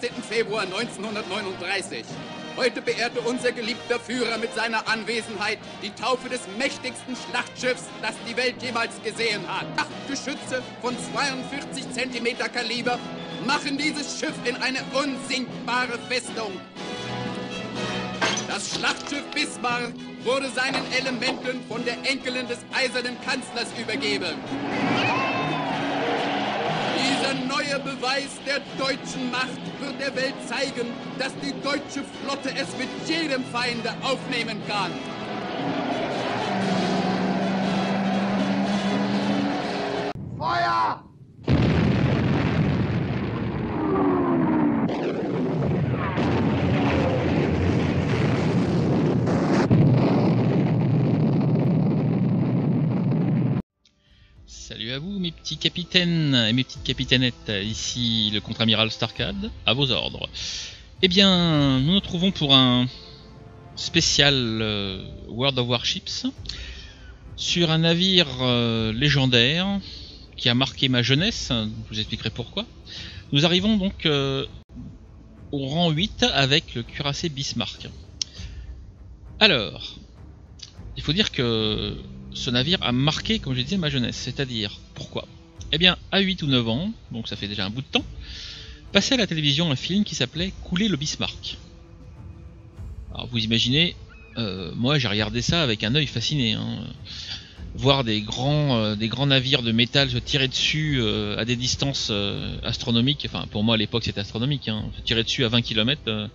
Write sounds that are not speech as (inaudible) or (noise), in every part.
14. Februar 1939. Heute beehrte unser geliebter Führer mit seiner Anwesenheit die Taufe des mächtigsten Schlachtschiffs, das die Welt jemals gesehen hat. Acht Geschütze von 42 Zentimeter Kaliber machen dieses Schiff in eine unsinkbare Festung. Das Schlachtschiff Bismarck wurde seinen Elementen von der Enkelin des eisernen Kanzlers übergeben. Neue Beweis der deutschen Macht wird der Welt zeigen, dass die deutsche Flotte es mit jedem Feinde aufnehmen kann. Feuer! À vous mes petits capitaines et mes petites capitainettes, ici le contre-amiral Starcad, à vos ordres. Eh bien, nous nous trouvons pour un spécial euh, World of Warships sur un navire euh, légendaire qui a marqué ma jeunesse, je vous expliquerai pourquoi. Nous arrivons donc euh, au rang 8 avec le cuirassé Bismarck. Alors, il faut dire que ce navire a marqué, comme je disais, ma jeunesse. C'est-à-dire, pourquoi? Eh bien, à 8 ou 9 ans, donc ça fait déjà un bout de temps, passait à la télévision un film qui s'appelait Couler le Bismarck. Alors vous imaginez, euh, moi j'ai regardé ça avec un œil fasciné. Hein. Voir des grands, euh, des grands navires de métal se tirer dessus euh, à des distances astronomiques, enfin pour moi à l'époque c'était astronomique, hein. se tirer dessus à 20 km,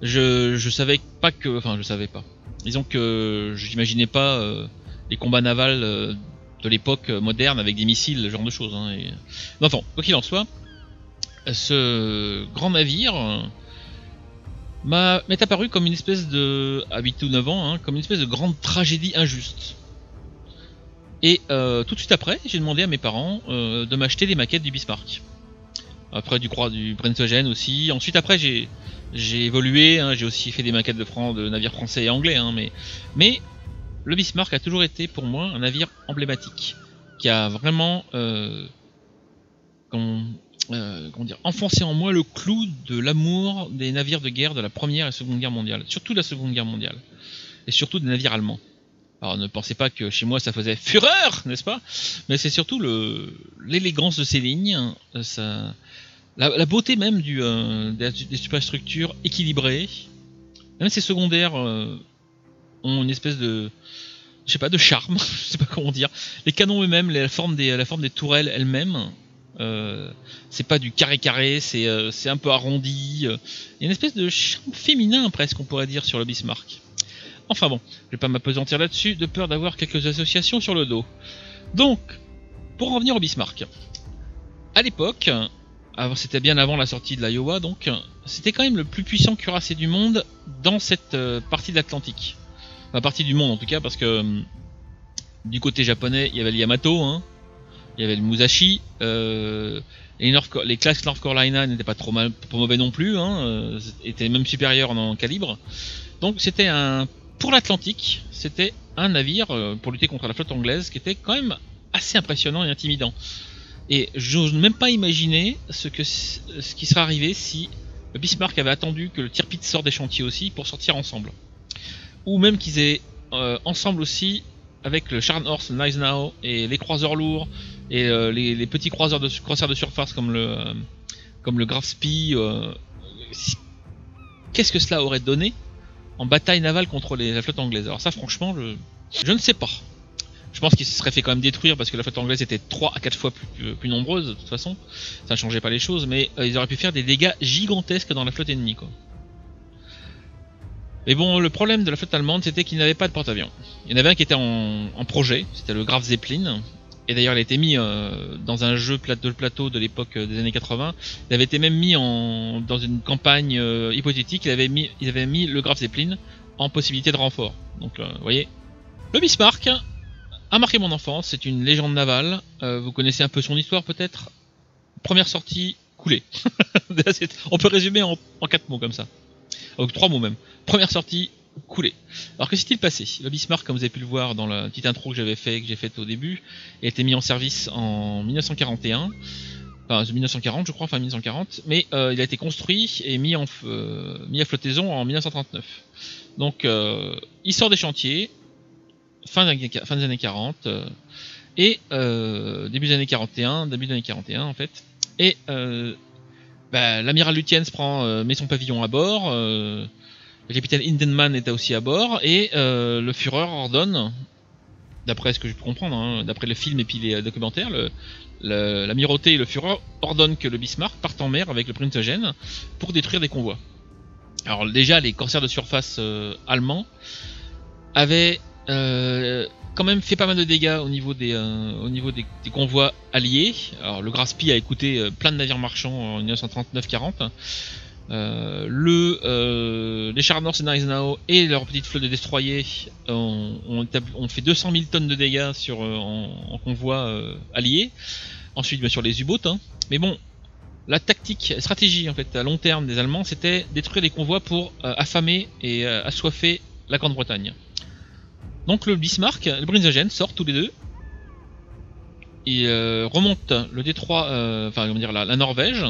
je, je savais pas que, enfin je savais pas. Disons que j'imaginais pas euh, les combats navals euh, de l'époque moderne avec des missiles, ce genre de choses. Hein. Mais Enfin, quoi qu'il en soit, ce grand navire euh, m'est apparu comme une espèce de, à 8 ou 9 ans, hein, comme une espèce de grande tragédie injuste. Et euh, tout de suite après, j'ai demandé à mes parents de m'acheter des maquettes du Bismarck. Après du croix du Brentogène aussi. Ensuite après j'ai évolué, hein, j'ai aussi fait des maquettes de, Fran- de navires français et anglais, mais mais le Bismarck a toujours été pour moi un navire emblématique qui a vraiment euh, euh, enfoncé en moi le clou de l'amour des navires de guerre de la première et seconde guerre mondiale, surtout de la seconde guerre mondiale, et surtout des navires allemands. Alors ne pensez pas que chez moi ça faisait fureur, n'est-ce pas? Mais c'est surtout l'élégance de ces lignes, ça, la, beauté même euh, des, des superstructures équilibrées. Même ces secondaires ont une espèce de, je sais pas, de charme, (laughs) je sais pas comment dire. Les canons eux-mêmes, la forme des, la forme des tourelles elles-mêmes, euh, c'est pas du carré carré, c'est euh, un peu arrondi. euh. Il y a une espèce de charme féminin presque, on pourrait dire, sur le Bismarck. Enfin bon, je vais pas m'apesantir là-dessus, de peur d'avoir quelques associations sur le dos. Donc, pour en venir au Bismarck. À l'époque, c'était bien avant la sortie de l'Iowa, donc, c'était quand même le plus puissant cuirassé du monde dans cette euh, partie de l'Atlantique. Partie du monde en tout cas, parce que hum, du côté japonais, il y avait le Yamato, hein, il y avait le Musashi, euh, les, classes North Carolina n'étaient pas trop mauvais non plus, hein, euh, étaient même supérieurs en, calibre. Donc c'était un, pour l'Atlantique, c'était un navire euh, pour lutter contre la flotte anglaise qui était quand même assez impressionnant et intimidant. Et j'ose même pas imaginer ce qui serait arrivé si Bismarck avait attendu que le Tirpitz sorte des chantiers aussi pour sortir ensemble. Ou même qu'ils aient euh, ensemble aussi avec le Scharnhorst, le Gneisenau et les croiseurs lourds et euh, les, petits croiseurs de croiseurs de surface comme le comme le Graf Spee. euh, Qu'est-ce que cela aurait donné en bataille navale contre la flotte anglaise? Alors ça franchement je, ne sais pas. Je pense qu'il se serait fait quand même détruire parce que la flotte anglaise était 3 à 4 fois plus, plus, nombreuse de toute façon. Ça ne changeait pas les choses, mais ils auraient pu faire des dégâts gigantesques dans la flotte ennemie. Mais bon, le problème de la flotte allemande, c'était qu'il n'avait pas de porte-avions. Il y en avait un qui était en, en projet, c'était le Graf Zeppelin. Et d'ailleurs, il a été mis euh, dans un jeu de plateau de l'époque euh, des années 80. Il avait été même mis en, dans une campagne euh, hypothétique. Il avait mis, il avait mis le Graf Zeppelin en possibilité de renfort. Donc, euh, vous voyez, le Bismarck a marqué mon enfance. C'est une légende navale. Vous connaissez un peu son histoire, peut-être? Première sortie, coulée. (laughs) On peut résumer en quatre mots comme ça. Donc trois mots même. Première sortie, coulée. Alors que s'est-il passé? Le Bismarck, comme vous avez pu le voir dans la petite intro que j'avais fait, que j'ai faite au début, a été mis en service en 1941 enfin 1940 je crois, enfin 1940, mais il a été construit et mis, en, mis à flottaison en 1939. Donc il sort des chantiers, fin, des années 40, et début des années 41, début des années 41 en fait, et bah, l'amiral Lutyens prend, met son pavillon à bord, le capitaine Hindenman était aussi à bord et euh, le Führer ordonne, d'après ce que je peux comprendre, hein, d'après le film et puis les documentaires, l'amirauté et le Führer ordonnent que le Bismarck parte en mer avec le Prinz Eugen pour détruire des convois. Alors déjà, les corsaires de surface euh, allemands avaient euh, quand même fait pas mal de dégâts au niveau des, des, convois alliés. Alors le Graspi a écouté plein de navires marchands en 1939-40. Euh, le, euh, les chars North et leur petite flotte de destroyers ont, fait 200 000 tonnes de dégâts sur, euh, en, convoi euh, allié. Ensuite, bien sûr, les U-boats. Hein. Mais bon, la tactique, stratégie en fait à long terme des Allemands, c'était détruire les convois pour affamer et assoiffer la Grande-Bretagne. Donc le Bismarck, le Brinzagen sortent tous les deux. Ils remontent le détroit, enfin comment dire la Norvège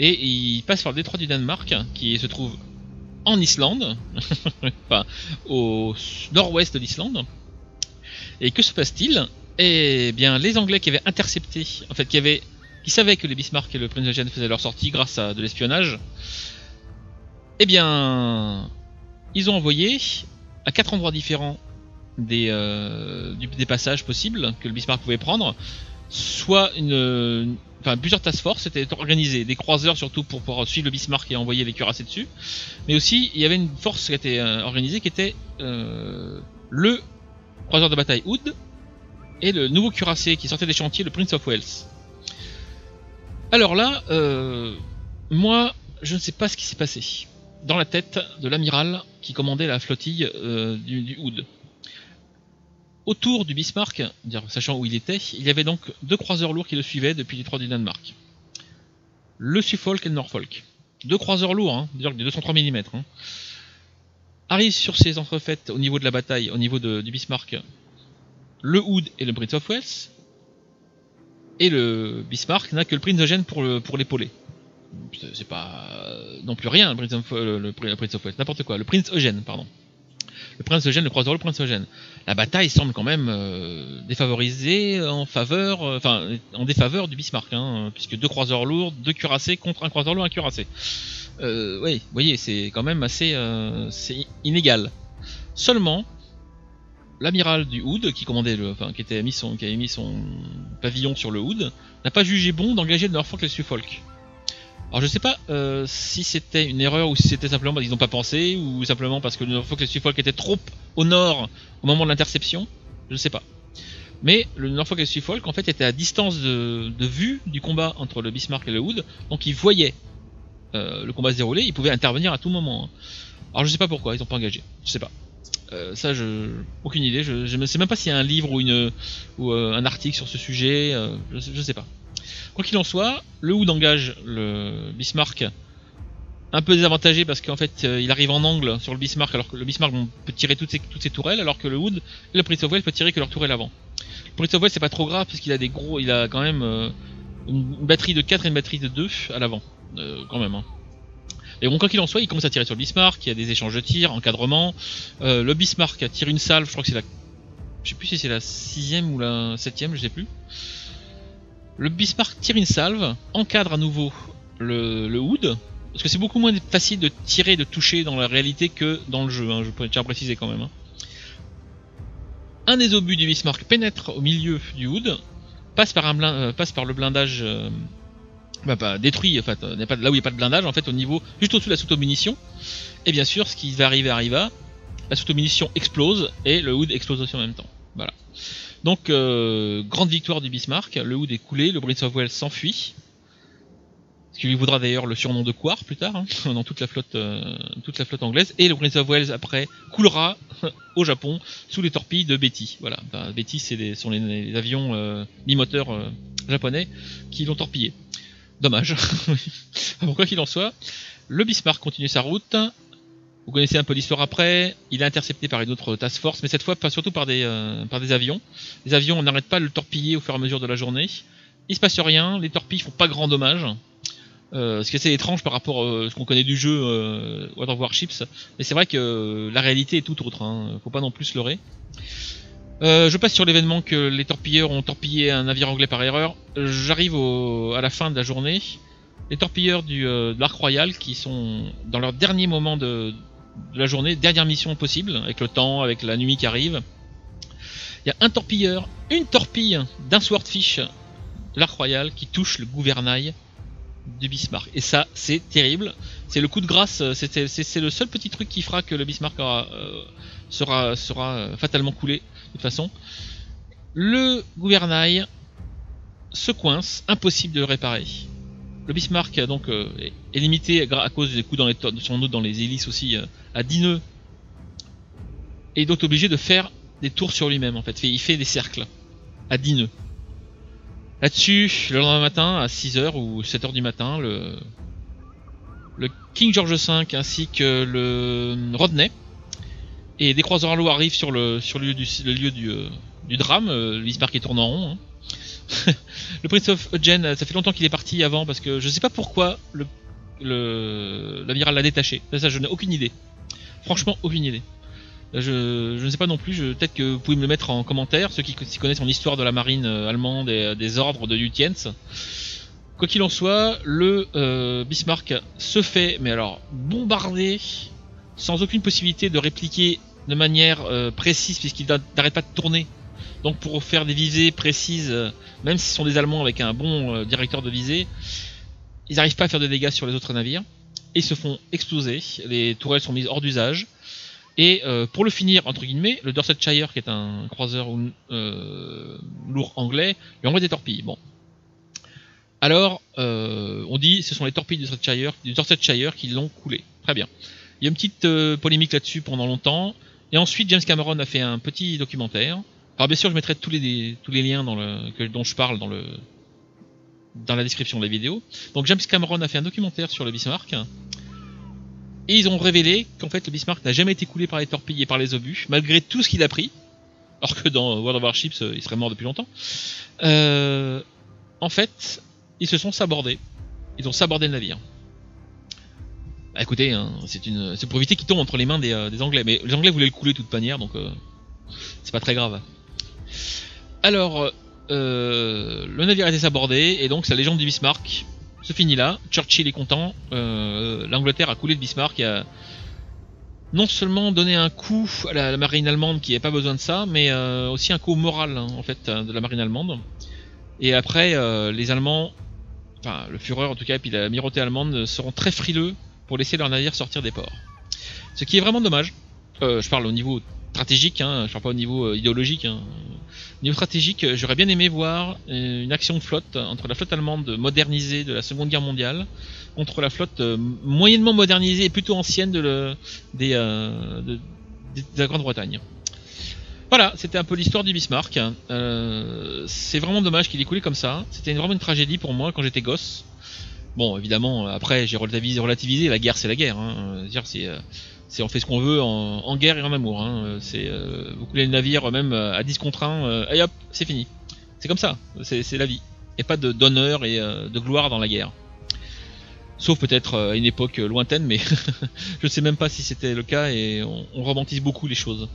et il passe par le détroit du Danemark, qui se trouve en Islande, (laughs) enfin au nord-ouest de l'Islande. Et que se passe-t-il? Eh bien, les Anglais qui avaient intercepté, en fait, qui avaient, qui savaient que les Bismarck et le Eugène faisaient leur sortie grâce à de l'espionnage, eh bien, ils ont envoyé à quatre endroits différents des, euh, des passages possibles que le Bismarck pouvait prendre, soit une, enfin plusieurs task force étaient organisées, des croiseurs surtout pour pouvoir suivre le Bismarck et envoyer les cuirassés dessus, mais aussi il y avait une force qui était euh, organisée qui était euh, le croiseur de bataille Hood et le nouveau cuirassé qui sortait des chantiers, le Prince of Wales. Alors là, euh, moi, je ne sais pas ce qui s'est passé dans la tête de l'amiral qui commandait la flottille du, du Hood. Autour du Bismarck, sachant où il était, il y avait donc deux croiseurs lourds qui le suivaient depuis les trois du Danemark. Le Suffolk et le Norfolk. Deux croiseurs lourds, hein, dire des 203 mm. Hein. Arrivent sur ces entrefaites au niveau de la bataille, au niveau du Bismarck, le Hood et le Prince of Wales. Et le Bismarck n'a que le Prince Eugène pour l'épauler. C'est pas non plus rien, le Prince of, le, Prince of Wales, n'importe quoi. Le Prince Eugène, pardon le prince Eugène, le croiseur, le prince Eugène. La bataille semble quand même euh, défavorisée en faveur, euh, défaveur du Bismarck, hein, puisque deux croiseurs lourds, deux cuirassés contre un croiseur lourd, un cuirassé. Euh, oui, vous voyez, c'est quand même assez inégal. Seulement, l'amiral du Hood, qui commandait le, enfin, qui était mis qui avait mis son pavillon sur le Hood, n'a pas jugé bon d'engager de Norfolk et Suffolk. Alors je sais pas euh, si c'était une erreur ou si c'était simplement parce qu'ils n'ont pas pensé ou simplement parce que le Norfolk et le Suffolk étaient trop au nord au moment de l'interception. Je sais pas. Mais le Norfolk et le Suffolk en fait étaient à distance de, vue du combat entre le Bismarck et le Hood, donc ils voyaient euh, le combat se dérouler, ils pouvaient intervenir à tout moment. Hein. Alors je sais pas pourquoi ils n'ont pas engagé, je sais pas. Euh, ça, je aucune idée. Je, ne sais même pas s'il y a un livre ou une ou un article sur ce sujet. je, je sais pas. Quoi qu'il en soit, le Hood engage le Bismarck un peu désavantagé parce qu'en fait euh, il arrive en angle sur le Bismarck alors que le Bismarck peut tirer toutes ses, tourelles alors que le Hood et le Prince of Wales peut tirer que leur tourelle avant. Le Prince of Wales c'est pas trop grave parce qu'il a des gros, il a quand même euh, une, batterie de 4 et une batterie de 2 à l'avant, euh, quand même. Hein. Et bon, quoi qu'il en soit, il commence à tirer sur le Bismarck, il y a des échanges de tirs, encadrement. le Bismarck tire une salve, je crois que c'est la. Je sais plus si c'est la sixième ou la septième, je sais plus. Le Bismarck tire une salve, encadre à nouveau le, Hood, parce que c'est beaucoup moins facile de tirer, de toucher dans la réalité que dans le jeu, hein, je tiens à préciser quand même. Hein. Un des obus du Bismarck pénètre au milieu du Hood, passe par, euh, le blindage euh, bah, détruit, en fait, euh, là où il n'y a pas de blindage, en fait, au niveau, juste au-dessus de la soute-munition. Et bien sûr, ce qui va arriver arriva, la soute-munition explose et le Hood explose aussi en même temps. Voilà. Donc, euh, grande victoire du Bismarck, le Hood est coulé, le Prince of Wales s'enfuit. Ce qui lui voudra d'ailleurs le surnom de Quar plus tard, hein, (laughs) dans toute la, flotte, euh, toute la flotte anglaise. Et le Prince of Wales, après, coulera (laughs) au Japon sous les torpilles de Betty. Voilà, Betty, c'est sont les, avions euh, bimoteurs japonais qui l'ont torpillé. Dommage. (laughs) Pourquoi qu'il en soit, le Bismarck continue sa route, vous connaissez un peu l'histoire après. Il est intercepté par une autre task force, mais cette fois pas surtout par des, euh, par des avions. Les avions, on n'arrête pas de le torpiller au fur et à mesure de la journée. il se passe rien, les torpilles font pas grand dommage. Euh, ce qui est assez étrange par rapport à ce qu'on connaît du jeu euh, World of Warships. Mais c'est vrai que la réalité est tout autre, hein. faut pas non plus se leurrer. Euh, je passe sur l'événement que les torpilleurs ont torpillé un navire anglais par erreur. J'arrive à la fin de la journée. Les torpilleurs du, euh, de l'Arc Royal qui sont dans leur dernier moment de, la journée, dernière mission possible, avec le temps, avec la nuit qui arrive. Il y a un torpilleur, une torpille d'un Swordfish l'Arc Royal qui touche le gouvernail du Bismarck. Et ça, c'est terrible. C'est le coup de grâce. C'est le seul petit truc qui fera que le Bismarck aura, euh, sera, sera euh, fatalement coulé. De toute façon, le gouvernail se coince, impossible de le réparer. Le Bismarck euh, est limité à cause des coups dans les dans les hélices aussi à 10 nœuds et donc obligé de faire des tours sur lui-même en fait. Il fait des cercles à 10 nœuds. Là-dessus, le lendemain matin, à 6h ou 7h du matin, le, King George V ainsi que le Rodney et des croiseurs à l'eau arrivent sur le, lieu du, euh, drame, euh, le Bismarck qui tourne en rond. Hein. Le Prince of Eugene, ça fait longtemps qu'il est parti avant parce que je sais pas pourquoi le l'amiral l'a détaché. Ça, je n'ai aucune idée. Franchement, aucune idée. Je, ne sais pas non plus, peut-être que vous pouvez me le mettre en commentaire, ceux qui connaissent en histoire de la marine euh, allemande et euh, des ordres de Lutyens. Quoi qu'il en soit, le euh, Bismarck se fait, mais alors, bombarder, sans aucune possibilité de répliquer de manière précise, puisqu'il n'arrête pas de tourner. Donc pour faire des visées précises, même si ce sont des Allemands avec un bon euh, directeur de visée, ils n'arrivent pas à faire de dégâts sur les autres navires, et ils se font exploser, les tourelles sont mises hors d'usage, et euh, pour le finir, entre guillemets, le Dorsetshire, qui est un croiseur euh, lourd anglais, lui envoie des torpilles. Bon. Alors, euh, on dit ce sont les torpilles du Dorsetshire, du Dorsetshire qui l'ont coulé. Très bien. Il y a une petite euh, polémique là-dessus pendant longtemps. Et ensuite, James Cameron a fait un petit documentaire. Alors bien sûr, je mettrai tous les, liens dont je parle dans, la description de la vidéo. Donc James Cameron a fait un documentaire sur le Bismarck. Et ils ont révélé qu'en fait le Bismarck n'a jamais été coulé par les torpilles et par les obus, malgré tout ce qu'il a pris. Alors que dans World of Warships, euh, il serait mort depuis longtemps. Euh, en fait, ils se sont sabordés. Ils ont sabordé le navire. Bah, écoutez, hein, c'est pour éviter qu'il tombe entre les mains des, euh, des, Anglais. Mais les Anglais voulaient le couler de toute manière, donc c'est pas très grave. Alors, euh, le navire a été sabordé, et donc sa légende du Bismarck se finit là. Churchill est content. Euh, L'Angleterre a coulé le Bismarck et a non seulement donné un coup à la, marine allemande qui n'avait pas besoin de ça, mais euh, aussi un coup moral hein, en fait de la marine allemande. Et après, les Allemands, enfin le Führer en tout cas, et puis l'amirauté allemande seront très frileux pour laisser leurs navires sortir des ports. Ce qui est vraiment dommage. Je parle au niveau stratégique, hein, je parle pas au niveau euh, idéologique. Hein. Au niveau stratégique, j'aurais bien aimé voir euh, une action de flotte entre la flotte allemande modernisée de la Seconde Guerre mondiale contre la flotte euh, moyennement modernisée et plutôt ancienne de, euh, la Grande-Bretagne. Voilà, c'était un peu l'histoire du Bismarck. Euh, c'est vraiment dommage qu'il ait coulé comme ça. C'était vraiment une tragédie pour moi quand j'étais gosse. Bon, évidemment, après j'ai relativisé, relativisé, la guerre c'est la guerre. Hein. On fait ce qu'on veut en, guerre et en amour. Hein. C'est euh, vous coulez le navire même à 10 contre 1, euh, et hop, c'est fini. C'est comme ça, c'est la vie. Et pas d'honneur et euh, de gloire dans la guerre. Sauf peut-être à une époque lointaine, mais (laughs) je ne sais même pas si c'était le cas et on, romantise beaucoup les choses.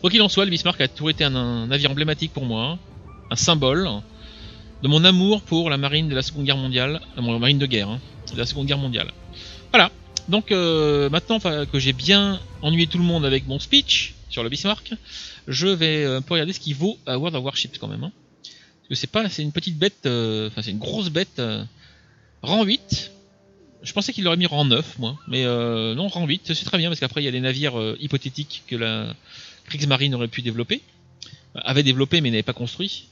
Quoi qu'il en soit, le Bismarck a toujours été un, un navire emblématique pour moi, un symbole de mon amour pour la marine de la Seconde Guerre mondiale, la marine de guerre, hein, de la Seconde Guerre mondiale. Voilà, donc euh, maintenant que j'ai bien ennuyé tout le monde avec mon speech sur le Bismarck, je vais peu regarder ce qu'il vaut à World of Warships quand même. Hein. Parce que c'est pas, c'est une petite bête, euh, enfin c'est une grosse bête, euh, rang 8. Je pensais qu'il aurait mis rang 9 moi, mais euh, non rang 8, c'est très bien parce qu'après il y a des navires euh, hypothétiques que la Kriegsmarine aurait pu développer, avait développé mais n'avait pas construit.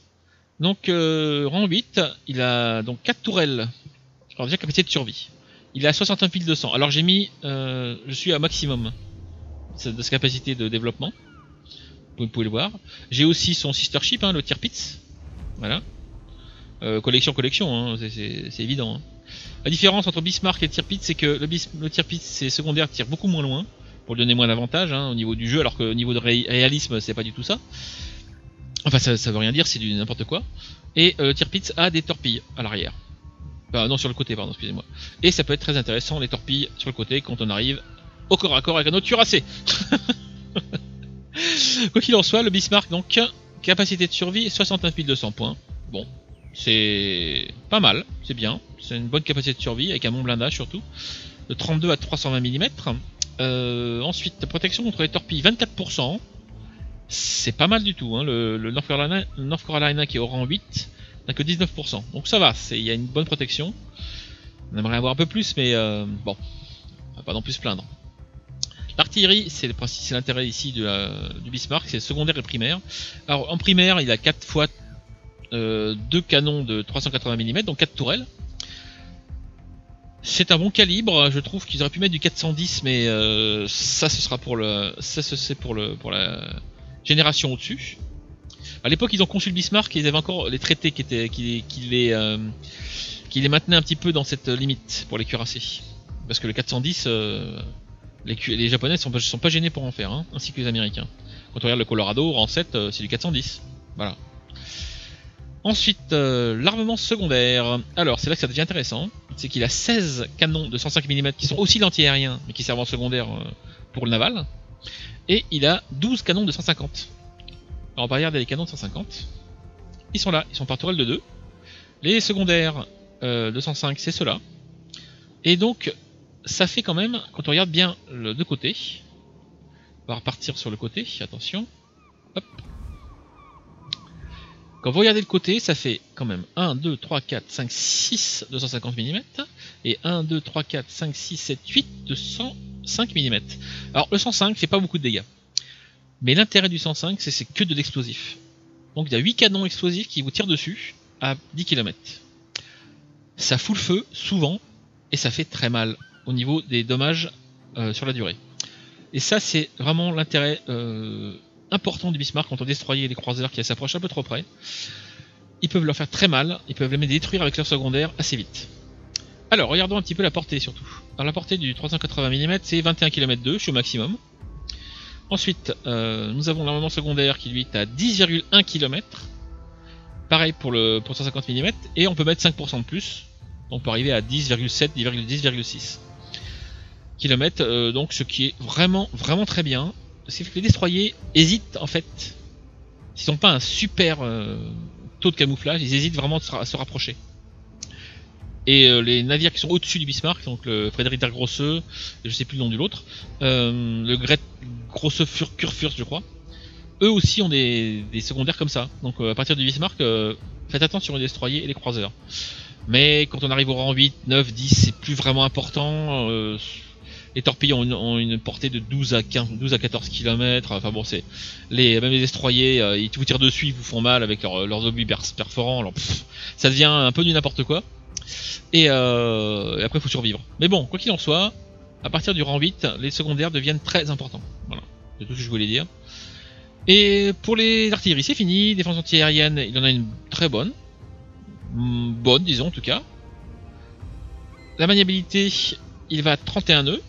Donc rang 8, il a donc 4 tourelles, alors déjà capacité de survie. Il a 61 piles de sang. Alors j'ai mis, euh, je suis à maximum de sa capacité de développement. Vous pouvez le voir. J'ai aussi son sister ship, hein, le Tirpitz. Voilà. Euh, collection, collection, hein, c'est évident. Hein. La différence entre Bismarck et Tirpitz, c'est que le, le Tirpitz, c'est secondaire, tire beaucoup moins loin, pour lui donner moins d'avantages au niveau du jeu, alors qu'au niveau de ré réalisme, c'est pas du tout ça. Enfin, ça, veut rien dire, c'est du n'importe quoi. Et euh, le Tirpitz a des torpilles à l'arrière. Enfin, non, sur le côté, pardon, excusez-moi. Et ça peut être très intéressant, les torpilles sur le côté, quand on arrive au corps à corps avec un autre cuirassé. (laughs) Quoi qu'il en soit, le Bismarck, donc, capacité de survie 69 200 points. Bon, c'est pas mal, c'est bien. C'est une bonne capacité de survie, avec un bon blindage surtout. De 32 à 320 mm. Euh, ensuite, protection contre les torpilles 24%. C'est pas mal du tout. Hein. Le, le North Carolina qui est au rang 8 n'a que 19%. Donc ça va, il y a une bonne protection. On aimerait avoir un peu plus, mais euh, bon, on va pas non plus se plaindre. L'artillerie, c'est l'intérêt ici la- du Bismarck, c'est secondaire et primaire. Alors en primaire, il a 4 fois euh, deux canons de 380 mm, donc 4 tourelles. C'est un bon calibre, je trouve qu'ils auraient pu mettre du 410, mais euh, ça ce sera pour le, ça ce- c'est pour le, pour la génération au-dessus. À l'époque, ils ont conçu le Bismarck et ils avaient encore les traités qui étaient, euh, les maintenaient un petit peu dans cette limite pour les cuirassés. Parce que le 410, euh, les, Japonais sont sont pas gênés pour en faire, hein, ainsi que les Américains. Quand on regarde le Colorado, rang 7, euh, c'est du 410. Voilà. Ensuite, l'armement secondaire. Alors, c'est là que ça devient intéressant. C'est qu'il a 16 canons de 105 mm qui sont aussi l'anti-aérien, mais qui servent en secondaire pour le naval. Et il a 12 canons de 150. Va regarder les canons de 150. Ils sont là, ils sont par tourelle de 2. Les secondaires euh, de 105, c'est ceux-là. Et donc, ça fait quand même, quand on regarde bien le de côté, on va repartir sur le côté, attention. Hop. Quand vous regardez le côté, ça fait quand même 1, 2, 3, 4, 5, 6 250 mm et 1, 2, 3, 4, 5, 6, 7, 8 de 105 mm. Alors le 105 fait pas beaucoup de dégâts. Mais l'intérêt du 105 c'est que de l'explosif. Donc il y a 8 canons explosifs qui vous tirent dessus à 10 km. Ça fout le feu souvent et ça fait très mal au niveau des dommages euh, sur la durée. Et ça c'est vraiment l'intérêt euh, important du Bismarck quand on destroyer les croiseurs qui s'approchent un peu trop près. Ils peuvent leur faire très mal, ils peuvent les détruire avec leur secondaire assez vite. Alors, regardons un petit peu la portée surtout. Alors, la portée du 380 mm, c'est 21 km 2, je suis au maximum. Ensuite, euh, nous avons l'armement secondaire qui lui est à 10,1 km. Pareil pour le pour 150 mm, et on peut mettre 5% de plus. Donc, on peut arriver à 10,7, 10,6 km, donc ce qui est vraiment, vraiment très bien. C'est que les destroyers hésitent en fait. S'ils n'ont pas un super euh, taux de camouflage, ils hésitent vraiment à se rapprocher. Et euh, les navires qui sont au-dessus du Bismarck, donc le Frédéric der Grosse, je sais plus le nom de l'autre, euh, le Gret Grosse Kurfürst, je crois, eux aussi ont des, des secondaires comme ça. Donc euh, à partir du Bismarck, euh, faites attention aux destroyers et les croiseurs. Mais quand on arrive au rang 8, 9, 10, c'est plus vraiment important. euh, les torpilles ont une, ont une portée de 12 à 15, 12 à 14 km. Enfin bon, c'est les même les destroyers, euh, ils vous tirent dessus, ils vous font mal avec leurs leurs obus perforants. Alors pff, ça devient un peu du n'importe quoi. Et, euh, et après, il faut survivre. Mais bon, quoi qu'il en soit, à partir du rang 8, les secondaires deviennent très importants. Voilà, c'est tout ce que je voulais dire. Et pour les artilleries, c'est fini. Défense antiaérienne, il en a une très bonne. Hmm, Bonne, disons en tout cas. La maniabilité, il va à 31 nœuds.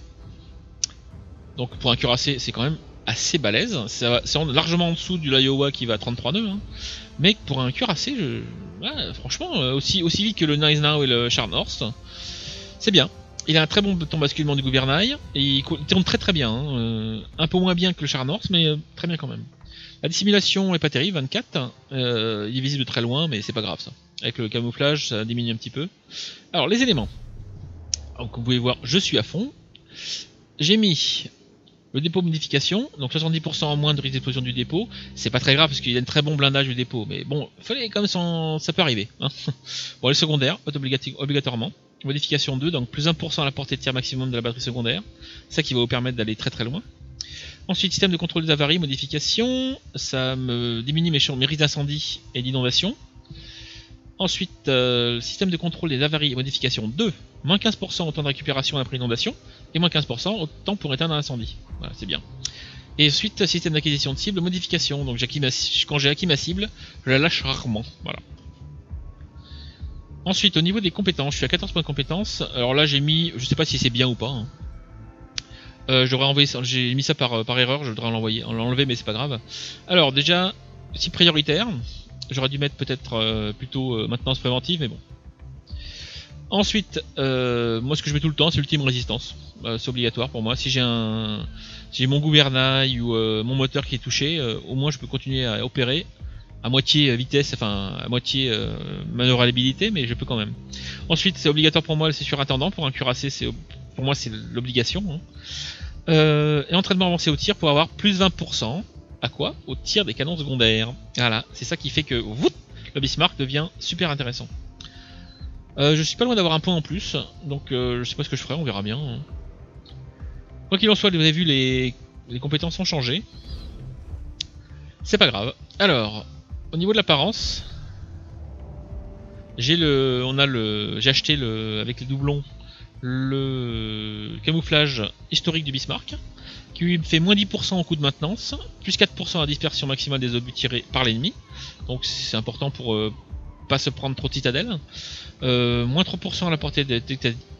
Donc pour un cuirassé, c'est quand même assez balèze. C'est en- largement en dessous du Iowa qui va à 33 nœuds. hein. Mais pour un cuirassé, franchement, euh, aussi, aussi vite que le Nice Now et le Scharnhorst, c'est bien. Il a un très bon bouton basculement du gouvernail, et il, tourne très très bien. hein. Euh, un peu moins bien que le Scharnhorst, mais euh, très bien quand même. La dissimulation est pas terrible, 24. Euh, il est visible de très loin, mais c'est pas grave ça. Avec le camouflage, ça diminue un petit peu. Alors, les éléments. Donc, vous pouvez voir, je suis à fond. J'ai mis le dépôt modification, donc 70% en moins de risque d'explosion du dépôt. C'est pas très grave parce qu'il a un très bon blindage du dépôt, mais bon, fallait quand même ça peut arriver. hein. (laughs) bon, les secondaires, obligatoirement. Modification 2, donc plus 1% à la portée de tir maximum de la batterie secondaire. Ça qui va vous permettre d'aller très très loin. Ensuite, système de contrôle des avaries, modification. Ça me diminue mes, risques d'incendie et d'inondation. Ensuite, euh, système de contrôle des avaries, modification 2. Moins 15% au temps de récupération après inondation. Et moins 15% au temps pour éteindre un incendie. Voilà, c'est bien. Et ensuite, système d'acquisition de cible, modification. Donc quand j'ai acquis ma cible, je la lâche rarement. Voilà. Ensuite, au niveau des compétences, je suis à 14 points de compétences. Alors là, j'ai mis, je sais pas si c'est bien ou pas. hein. Euh, j'aurais envoyé j'ai mis ça par, par erreur, je devrais l'envoyer, l'enlever, mais c'est pas grave. Alors déjà, si prioritaire. J'aurais dû mettre peut-être plutôt maintenance préventive, mais bon. Ensuite, moi ce que je mets tout le temps, c'est ultime résistance. c'est obligatoire pour moi. Si j'ai un, si j'ai mon gouvernail ou mon moteur qui est touché, au moins je peux continuer à opérer à moitié vitesse, enfin à moitié manœuvrabilité, mais je peux quand même. Ensuite, c'est obligatoire pour moi, c'est sur attendant. Pour un cuirassé, c'est pour moi c'est l'obligation. Hein. Euh, et entraînement avancé au tir pour avoir plus 20%. À quoi? Au tir des canons secondaires. Voilà, c'est ça qui fait que le Bismarck devient super intéressant. Euh, je suis pas loin d'avoir un point en plus, donc euh, je sais pas ce que je ferai, on verra bien. Hein. Quoi qu'il en soit, vous avez vu, les, compétences ont changé. C'est pas grave. Alors, au niveau de l'apparence, j'ai le, on a le, j'ai acheté le, avec les doublons, le camouflage historique du Bismarck, qui lui fait moins 10% au coût de maintenance, plus 4% à dispersion maximale des obus tirés par l'ennemi, donc c'est important pour euh, pas se prendre trop de euh, moins 3% à la portée de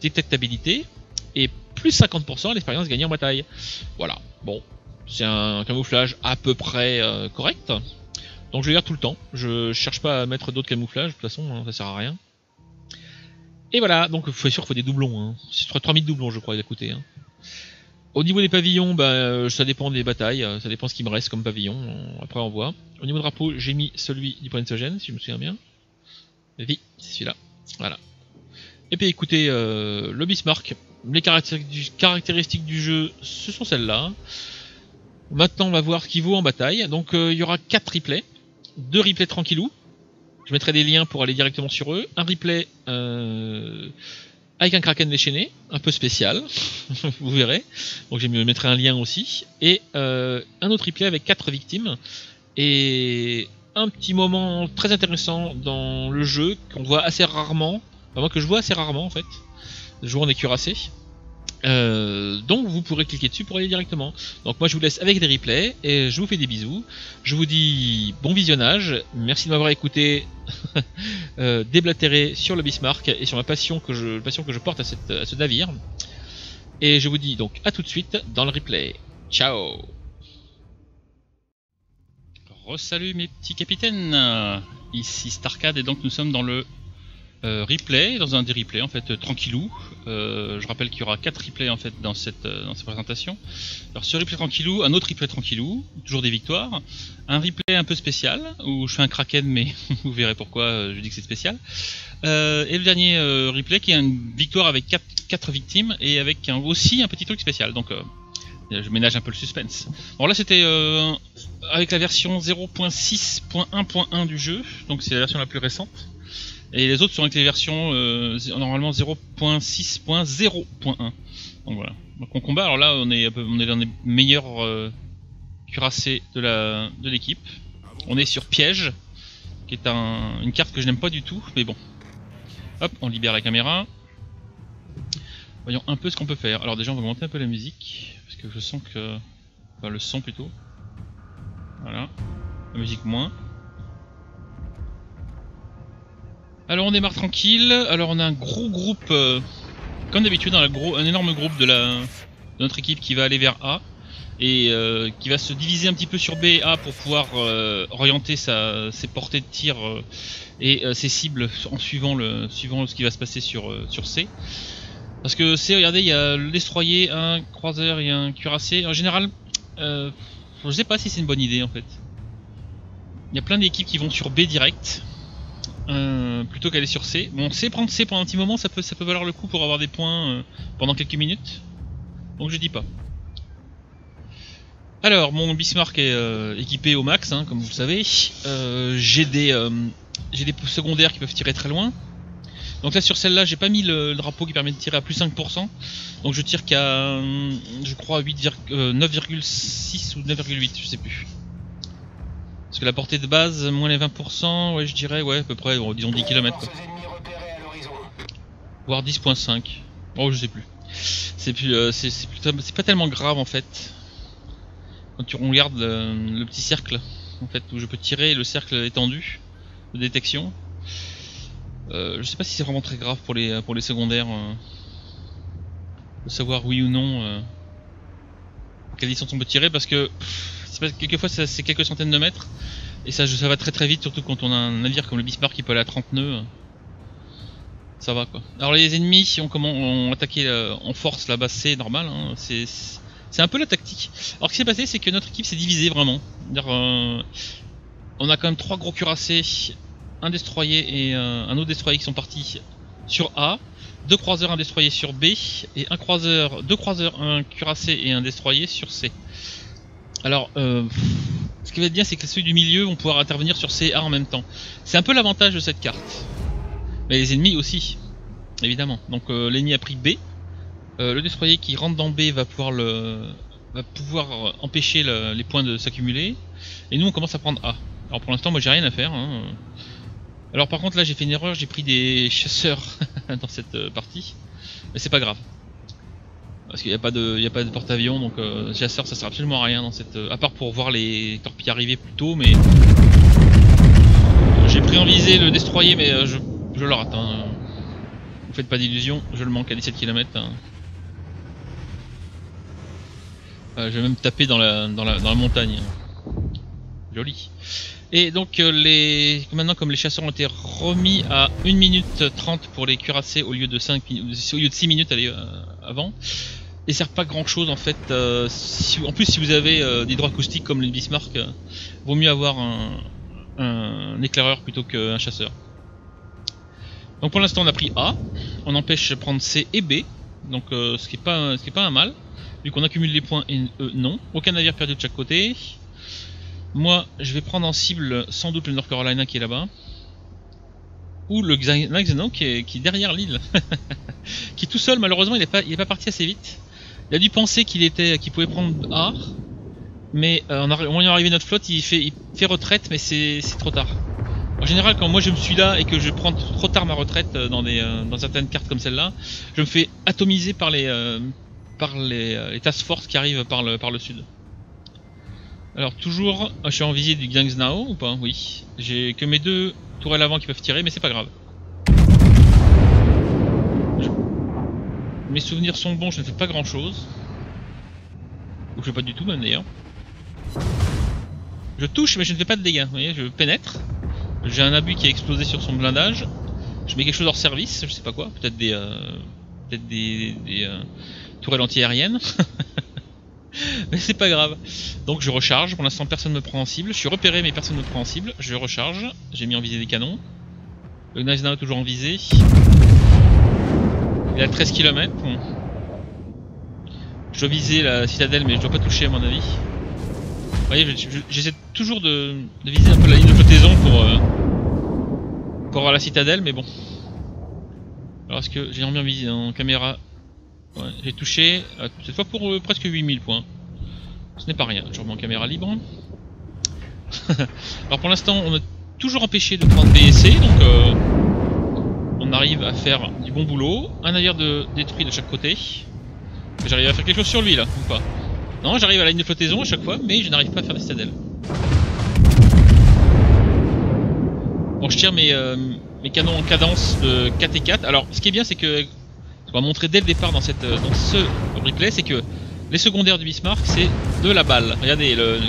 détectabilité, et plus 50% à l'expérience gagnée en bataille. Voilà, bon, c'est un camouflage à peu près euh, correct, donc je le garde tout le temps, je cherche pas à mettre d'autres camouflages, de toute façon hein, ça sert à rien. Et voilà, donc faut sûr qu'il faut des doublons. Hein. C'est 3000 doublons, je crois, il a coûté. Hein. Au niveau des pavillons, bah, ça dépend des batailles, ça dépend ce qui me reste comme pavillon. Après, on voit. Au niveau drapeau, j'ai mis celui du point de si je me souviens bien. Oui, c'est celui-là. Voilà. Et puis écoutez, euh, le Bismarck, les caractéristiques du jeu, ce sont celles-là. Maintenant, on va voir ce qu'il vaut en bataille. Donc, il y aura 4 replays. 2 replays tranquillou, je mettrai des liens pour aller directement sur eux. Un replay euh, avec un kraken déchaîné, un peu spécial, (laughs) vous verrez. Donc je mettrai un lien aussi. Et euh, un autre replay avec quatre victimes. Et un petit moment très intéressant dans le jeu qu'on voit assez rarement. Enfin, moi que je vois assez rarement en fait. On est cuirassé. Euh, donc vous pourrez cliquer dessus pour aller directement. Donc moi je vous laisse avec des replays et je vous fais des bisous. Je vous dis bon visionnage. Merci de m'avoir écouté (laughs) euh, déblatérer sur le Bismarck et sur ma passion que je, passion que je porte à, à ce navire. Et je vous dis donc à tout de suite dans le replay. Ciao Re-salut mes petits capitaines Ici Starcade et donc nous sommes dans le euh, replay, dans un des replays en fait tranquillou. Euh, je rappelle qu'il y aura 4 replays en fait dans cette, euh, dans cette présentation. Alors ce replay tranquillou, un autre replay tranquillou, toujours des victoires. Un replay un peu spécial, où je fais un kraken mais (laughs) vous verrez pourquoi je dis que c'est spécial. et le dernier replay qui est une victoire avec 4, 4 victimes et avec aussi un petit truc spécial. Donc je ménage un peu le suspense. Bon là c'était avec la version 0.6.1.1 du jeu, donc c'est la version la plus récente. Et les autres sont avec les versions euh, normalement 0.6.0.1. Donc voilà. Donc on combat, alors là on est, on est l'un des meilleurs euh, cuirassés de la de l'équipe. On est sur piège, qui est un, une carte que je n'aime pas du tout, mais bon. Hop, on libère la caméra. Voyons un peu ce qu'on peut faire. Alors déjà on va monter un peu la musique, je sens que... Enfin le son plutôt. Voilà. La musique moins. Alors on démarre tranquille. Alors on a un gros groupe, euh, comme d'habitude, un, un énorme groupe de, la, notre équipe qui va aller vers A et euh, qui va se diviser un petit peu sur B et A pour pouvoir euh, orienter sa, ses portées de tir et ses cibles en suivant, le, suivant ce qui va se passer sur, sur C. Parce que C, regardez, il y a le destroyer, un croiseur et un cuirassé. En général, je sais pas si c'est une bonne idée en fait. Il y a plein d'équipes qui vont sur B direct. Euh, plutôt qu'aller sur C. Bon, C, prendre C pendant un petit moment, ça peut, valoir le coup pour avoir des points euh, pendant quelques minutes. Donc je dis pas. Alors, mon Bismarck est euh, équipé au max, hein, comme vous le savez. j'ai des, des secondaires qui peuvent tirer très loin. Donc là sur celle-là j'ai pas mis le, drapeau qui permet de tirer à plus 5%. Donc je tire qu'à je crois 9,6 ou 9,8 je sais plus. Parce que la portée de base, moins les 20%, ouais, je dirais, ouais, à peu près, disons 10 km. Voire 10.5. Oh, je sais plus. Euh, c'est pas tellement grave en fait. Quand tu regardes le, petit cercle, en fait, où je peux tirer le cercle étendu de détection. Euh, je sais pas si c'est vraiment très grave pour les pour les secondaires euh, de savoir oui ou non euh, quelle distance on peut tirer parce que quelquefois c'est quelques centaines de mètres, Et ça, ça va très très vite, surtout quand on a un navire comme le Bismarck qui peut aller à 30 nœuds. Ça va quoi. Alors les ennemis ont, comment, ont attaqué euh, en force la base C, normal. Hein, c'est c'est un peu la tactique. Alors ce qui s'est passé, c'est que notre équipe s'est divisée vraiment. On a quand même trois gros cuirassés, un destroyer et un autre destroyer qui sont partis sur A, deux croiseurs, un destroyer sur B, et un croiseur, deux croiseurs, un cuirassé et un destroyer sur C. Alors, euh, ce qui va être bien, c'est que ceux du milieu vont pouvoir intervenir sur C et A en même temps. C'est un peu l'avantage de cette carte. Mais les ennemis aussi, évidemment. Donc euh, l'ennemi a pris B. Euh, le destroyer qui rentre dans B va pouvoir le va pouvoir empêcher les points de s'accumuler. Et nous on commence à prendre A. Alors pour l'instant moi j'ai rien à faire. Hein. Alors par contre là j'ai fait une erreur, j'ai pris des chasseurs (laughs) dans cette euh, partie. Mais c'est pas grave. Parce qu'il n'y a pas de, porte-avions, donc euh, chasseur ça sert absolument à rien dans cette. à part pour voir les torpilles arriver plus tôt, mais j'ai pris en visée le destroyer, mais je le rate. Hein. Vous faites pas d'illusions, je le manque à 17 km. Hein. Euh, je vais même taper dans la, dans la, dans la montagne. Joli. Et donc euh, les maintenant comme les chasseurs ont été remis à 1 minute 30 pour les cuirassés au lieu de 5 au lieu de 6 minutes euh, avant, ils servent pas grand chose en fait. en plus si vous avez des hydroacoustiques comme le Bismarck, vaut mieux avoir un, éclaireur plutôt qu'un chasseur. Donc pour l'instant on a pris A, on empêche de prendre C et B, donc euh, ce qui est pas ce qui est pas un mal, vu qu'on accumule les points et eux non. Aucun navire perdu de chaque côté. Moi je vais prendre en cible sans doute le North Carolina qui est là-bas. Ou le Xeno qui est, derrière l'île. (laughs) qui tout seul malheureusement il est pas, parti assez vite. Il a dû penser qu'il était qu'il pouvait prendre A. Mais euh, en moment d'arriver notre flotte il fait, il fait retraite mais c'est trop tard. En général, quand moi je me suis là et que je prends trop tard ma retraite euh, euh, dans certaines cartes comme celle-là, je me fais atomiser par les, euh, par les task force qui arrivent par le sud. Alors toujours, je suis en visite du Now ou pas? Oui. J'ai que mes deux tourelles avant qui peuvent tirer, mais c'est pas grave. Mes souvenirs sont bons, je ne fais pas grand chose. Ou je fais pas du tout même d'ailleurs. Je touche mais je ne fais pas de dégâts, vous voyez, je pénètre. J'ai un abus qui a explosé sur son blindage. Je mets quelque chose hors service, je sais pas quoi, peut-être des, euh, peut-être des, euh, tourelles anti-aériennes. (laughs) (laughs) mais c'est pas grave. Donc je recharge, pour l'instant personne me prend en cible. Je suis repéré mais personne me prend en cible. Je recharge, j'ai mis en visée des canons. Le Gneisenau est toujours en visée. Il a 13 km. Je dois viser la citadelle mais je dois pas toucher à mon avis. Vous voyez, j'essaie toujours de, viser un peu la ligne de flottaison pour, euh, avoir la citadelle, mais bon. Alors est-ce que j'ai remis en visée en caméra Ouais, j'ai touché, euh, cette fois pour euh, presque 8000 points. Ce n'est pas rien, remets en caméra libre. (laughs) Alors pour l'instant, on est toujours empêché de prendre BSC, donc on arrive à faire du bon boulot. Un navire de détruit de chaque côté. J'arrive à faire quelque chose sur lui là, ou pas? Non, j'arrive à la ligne de flottaison à chaque fois, mais je n'arrive pas à faire des citadelles. Bon, je tire mes, euh, mes canons en cadence de 4 et 4. Alors, ce qui est bien, c'est que, on va montrer dès le départ dans, cette, euh, dans ce replay, c'est que les secondaires du Bismarck, c'est de la balle. Regardez, le,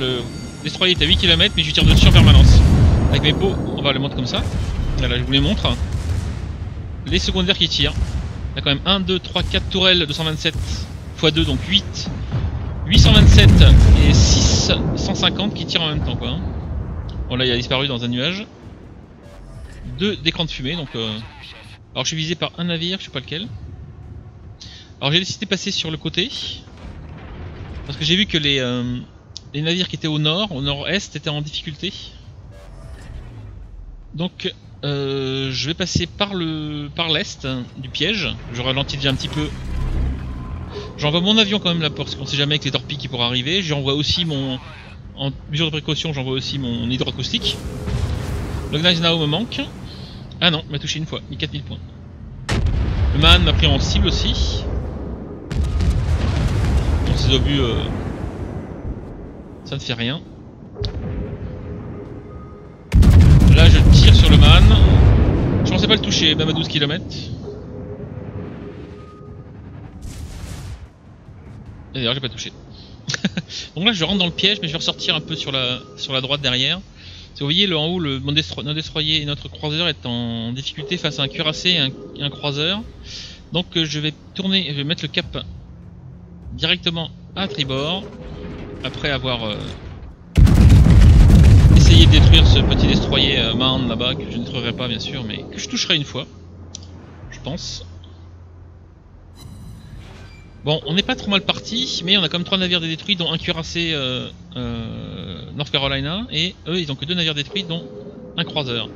le, est à 8 km, mais je tire dessus en permanence. Avec mes pots, on va les montrer comme ça. Voilà, je vous les montre. Les secondaires qui tirent. Il y a quand même 1, 2, 3, 4 tourelles 227 x 2, donc 8 827 et 650 qui tirent en même temps quoi. Hein. Bon là il a disparu dans un nuage. Deux d'écrans de fumée donc... Euh... Alors je suis visé par un navire, je sais pas lequel. Alors j'ai décidé de passer sur le côté. Parce que j'ai vu que les, euh, les navires qui étaient au nord, au nord-est, étaient en difficulté. Donc euh, je vais passer par le par l'est du piège. Je ralentis déjà un petit peu J'envoie mon avion quand même là parce qu'on sait jamais avec les torpilles qui pourraient arriver. J'envoie aussi mon. En mesure de précaution, j'envoie aussi mon hydroacoustique. Le Gneisenau me manque. Ah non, m'a touché une fois, mis 4000 points. Le man m'a pris en cible aussi. Dans ses obus, euh, ça ne fait rien. Là, je tire sur le man. Je pensais pas le toucher, même à 12 km. D'ailleurs j'ai pas touché. (laughs) Donc là je rentre dans le piège mais je vais ressortir un peu sur la, sur la droite derrière. Vous voyez, le, en haut, le, notre destroyer et notre croiseur est en difficulté face à un cuirassé et un, croiseur. Donc euh, je vais tourner, je vais mettre le cap directement à tribord, après avoir euh, essayé de détruire ce petit destroyer euh, là-bas, que je ne détruirai pas bien sûr, mais que je toucherai une fois, je pense. Bon, on n'est pas trop mal parti, mais on a quand même trois navires détruits, dont un cuirassé euh, euh, North Carolina, et eux, ils ont que deux navires détruits, dont un croiseur.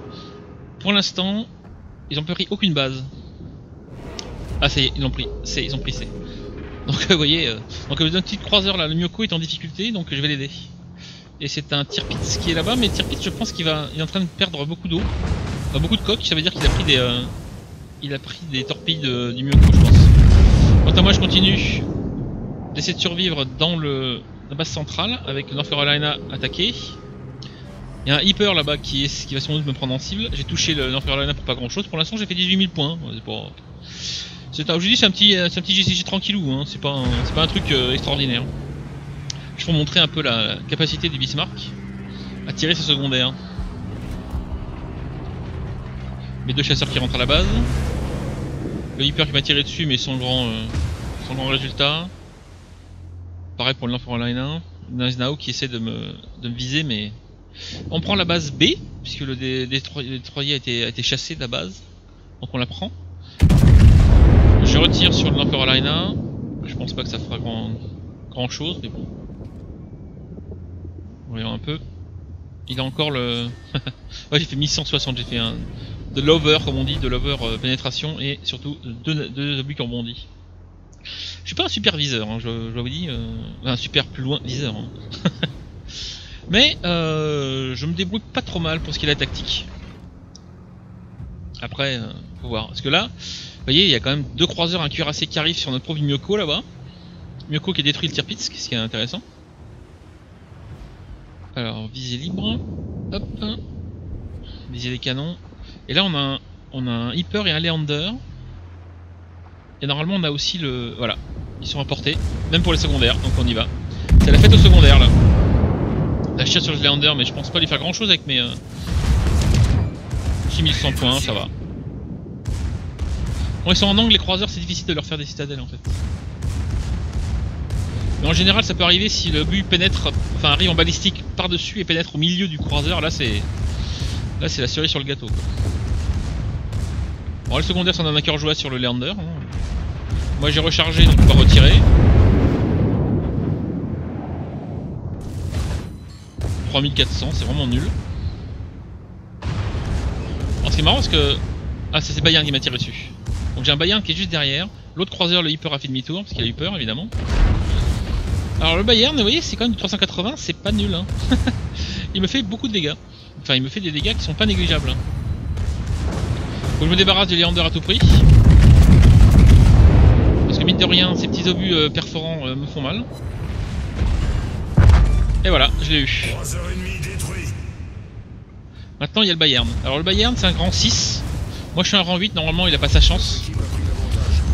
Pour l'instant, ils ont pris aucune base. Ah, ça y est, ils l'ont pris. C'est, ils ont pris C. Donc, vous voyez, euh, donc euh, notre petit croiseur là, le Myoko est en difficulté, donc je vais l'aider. Et c'est un Tirpitz qui est là-bas, mais Tirpitz, je pense qu'il va, il est en train de perdre beaucoup d'eau, Enfin, beaucoup de coques. Ça veut dire qu'il a pris des, euh, il a pris des torpilles du Myoko, je pense. Quant à moi, je continue d'essayer de survivre dans la base centrale avec le North Carolina attaqué. Il y a un Hyper là-bas qui, va sans doute me prendre en cible. J'ai touché le North Carolina pour pas grand chose. Pour l'instant, j'ai fait 18 000 points. C'est un, je c'est un petit, c'est un tranquillou. Hein. C'est pas, un, truc euh, extraordinaire. Je vous montrer un peu la, la capacité du Bismarck à tirer ses secondaires. Mes deux chasseurs qui rentrent à la base. Le Hyper qui m'a tiré dessus, mais sans grand, euh, sans grand résultat. Pareil pour le North Carolina. Nao qui essaie de me, viser, mais on prend la base B, puisque le dé- détro- le destroyer a été, a été chassé de la base. Donc on la prend. Je retire sur le Carolina. Je pense pas que ça fera grand, grand chose, mais bon. Voyons un peu. Il a encore le. (laughs) ouais, j'ai fait 1160, j'ai fait un. De lover, comme on dit, de lover euh, pénétration et surtout deux, deux qui ont bondi. Je suis pas un super viseur, hein, je, vous dis. euh, un super plus loin viseur. hein. (laughs) Mais euh, je me débrouille pas trop mal pour ce qui est la tactique. Après, faut voir. Parce que là, vous voyez, il y a quand même deux croiseurs, un cuirassé qui arrive sur notre pauvre Myoko là-bas. Myoko qui a détruit le Tirpitz, ce qui est intéressant. Alors, visée libre. Hop. Viser les canons. Et là, on a un, on a un Hyper et un Leander. Et normalement, on a aussi le. Voilà. Ils sont à portée. Même pour les secondaires, donc on y va. C'est la fête aux secondaires là. Je tire sur le Leander, mais je pense pas lui faire grand chose avec mes. Euh... 6100 points, ça va. Bon, ils sont en angle, les croiseurs, c'est difficile de leur faire des citadelles en fait. Mais en général, ça peut arriver si le but pénètre, enfin arrive en balistique par-dessus et pénètre au milieu du croiseur. Là, c'est. Là, c'est la cerise sur le gâteau. Quoi. Bon, le secondaire, c'en a un cœur jouable sur le Leander. hein. Moi, j'ai rechargé, donc on va retirer. 3400, c'est vraiment nul. Alors, ce qui est marrant, c'est que. Ah, c'est c'est Bayern qui m'a tiré dessus. Donc j'ai un Bayern qui est juste derrière. L'autre croiseur, le Hyper, a fait demi-tour, parce qu'il a eu peur, évidemment. Alors, le Bayern, vous voyez, c'est quand même du 380, c'est pas nul. Hein. (laughs) il me fait beaucoup de dégâts. Enfin, il me fait des dégâts qui sont pas négligeables. hein. Faut que je me débarrasse du Leander à tout prix. Parce que mine de rien, ces petits obus euh, perforants euh, me font mal. Et voilà, je l'ai eu. Maintenant, il y a le Bayern. Alors, le Bayern, c'est un grand 6. Moi, je suis un rang 8. Normalement, il a pas sa chance.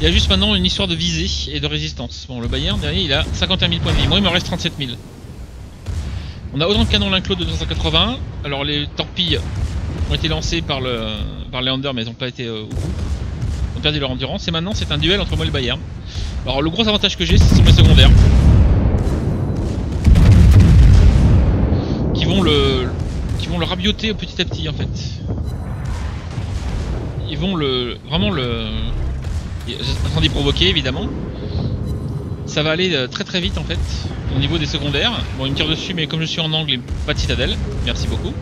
Il y a juste maintenant une histoire de visée et de résistance. Bon, le Bayern, derrière, il a 51 000 points de vie. Moi, il me reste 37 000. On a autant de canons l'un de 280. Alors, les torpilles ont été lancées par le par Leander, mais elles n'ont pas été euh, au bout. Ont perdu leur endurance. Et maintenant, c'est un duel entre moi et le Bayern. Alors, le gros avantage que j'ai, c'est sur mes secondaires. Qui vont le qui vont le rabioter petit à petit, en fait. Ils vont le vraiment le y provoquer évidemment. Ça va aller euh, très très vite en fait au niveau des secondaires. Bon, il me tire dessus, mais comme je suis en angle, pas de citadelle. Merci beaucoup.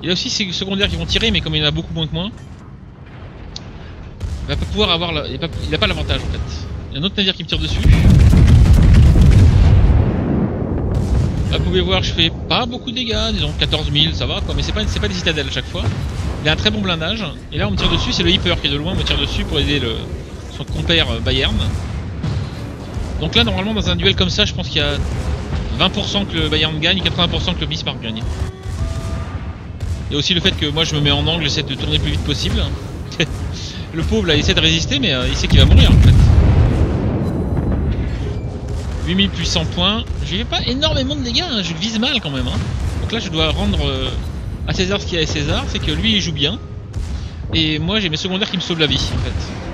Il y a aussi ces secondaires qui vont tirer, mais comme il y en a beaucoup moins que moi, il va pas pouvoir avoir. Il n'a pas, l'avantage en fait. Il y a un autre navire qui me tire dessus. Là, vous pouvez voir, je fais pas beaucoup de dégâts, disons 14 000, ça va quoi, mais c'est pas, pas des citadelles à chaque fois. Il a un très bon blindage, et là on me tire dessus, c'est le Hyper qui est de loin, me tire dessus pour aider le, son compère euh, Bayern. Donc là, normalement, dans un duel comme ça, je pense qu'il y a 20% que le Bayern gagne, 80% que le Bismarck gagne. Et aussi le fait que moi je me mets en angle, j'essaie de tourner le plus vite possible. (laughs) le pauvre là, il essaie de résister, mais euh, il sait qu'il va mourir en fait. 8800 points, je fais pas énormément de dégâts, hein, je vise mal quand même. Hein. Donc Donc là, je dois rendre euh, à César ce qu'il y a à César, c'est que lui, il joue bien. Et moi, j'ai mes secondaires qui me sauvent la vie, en fait.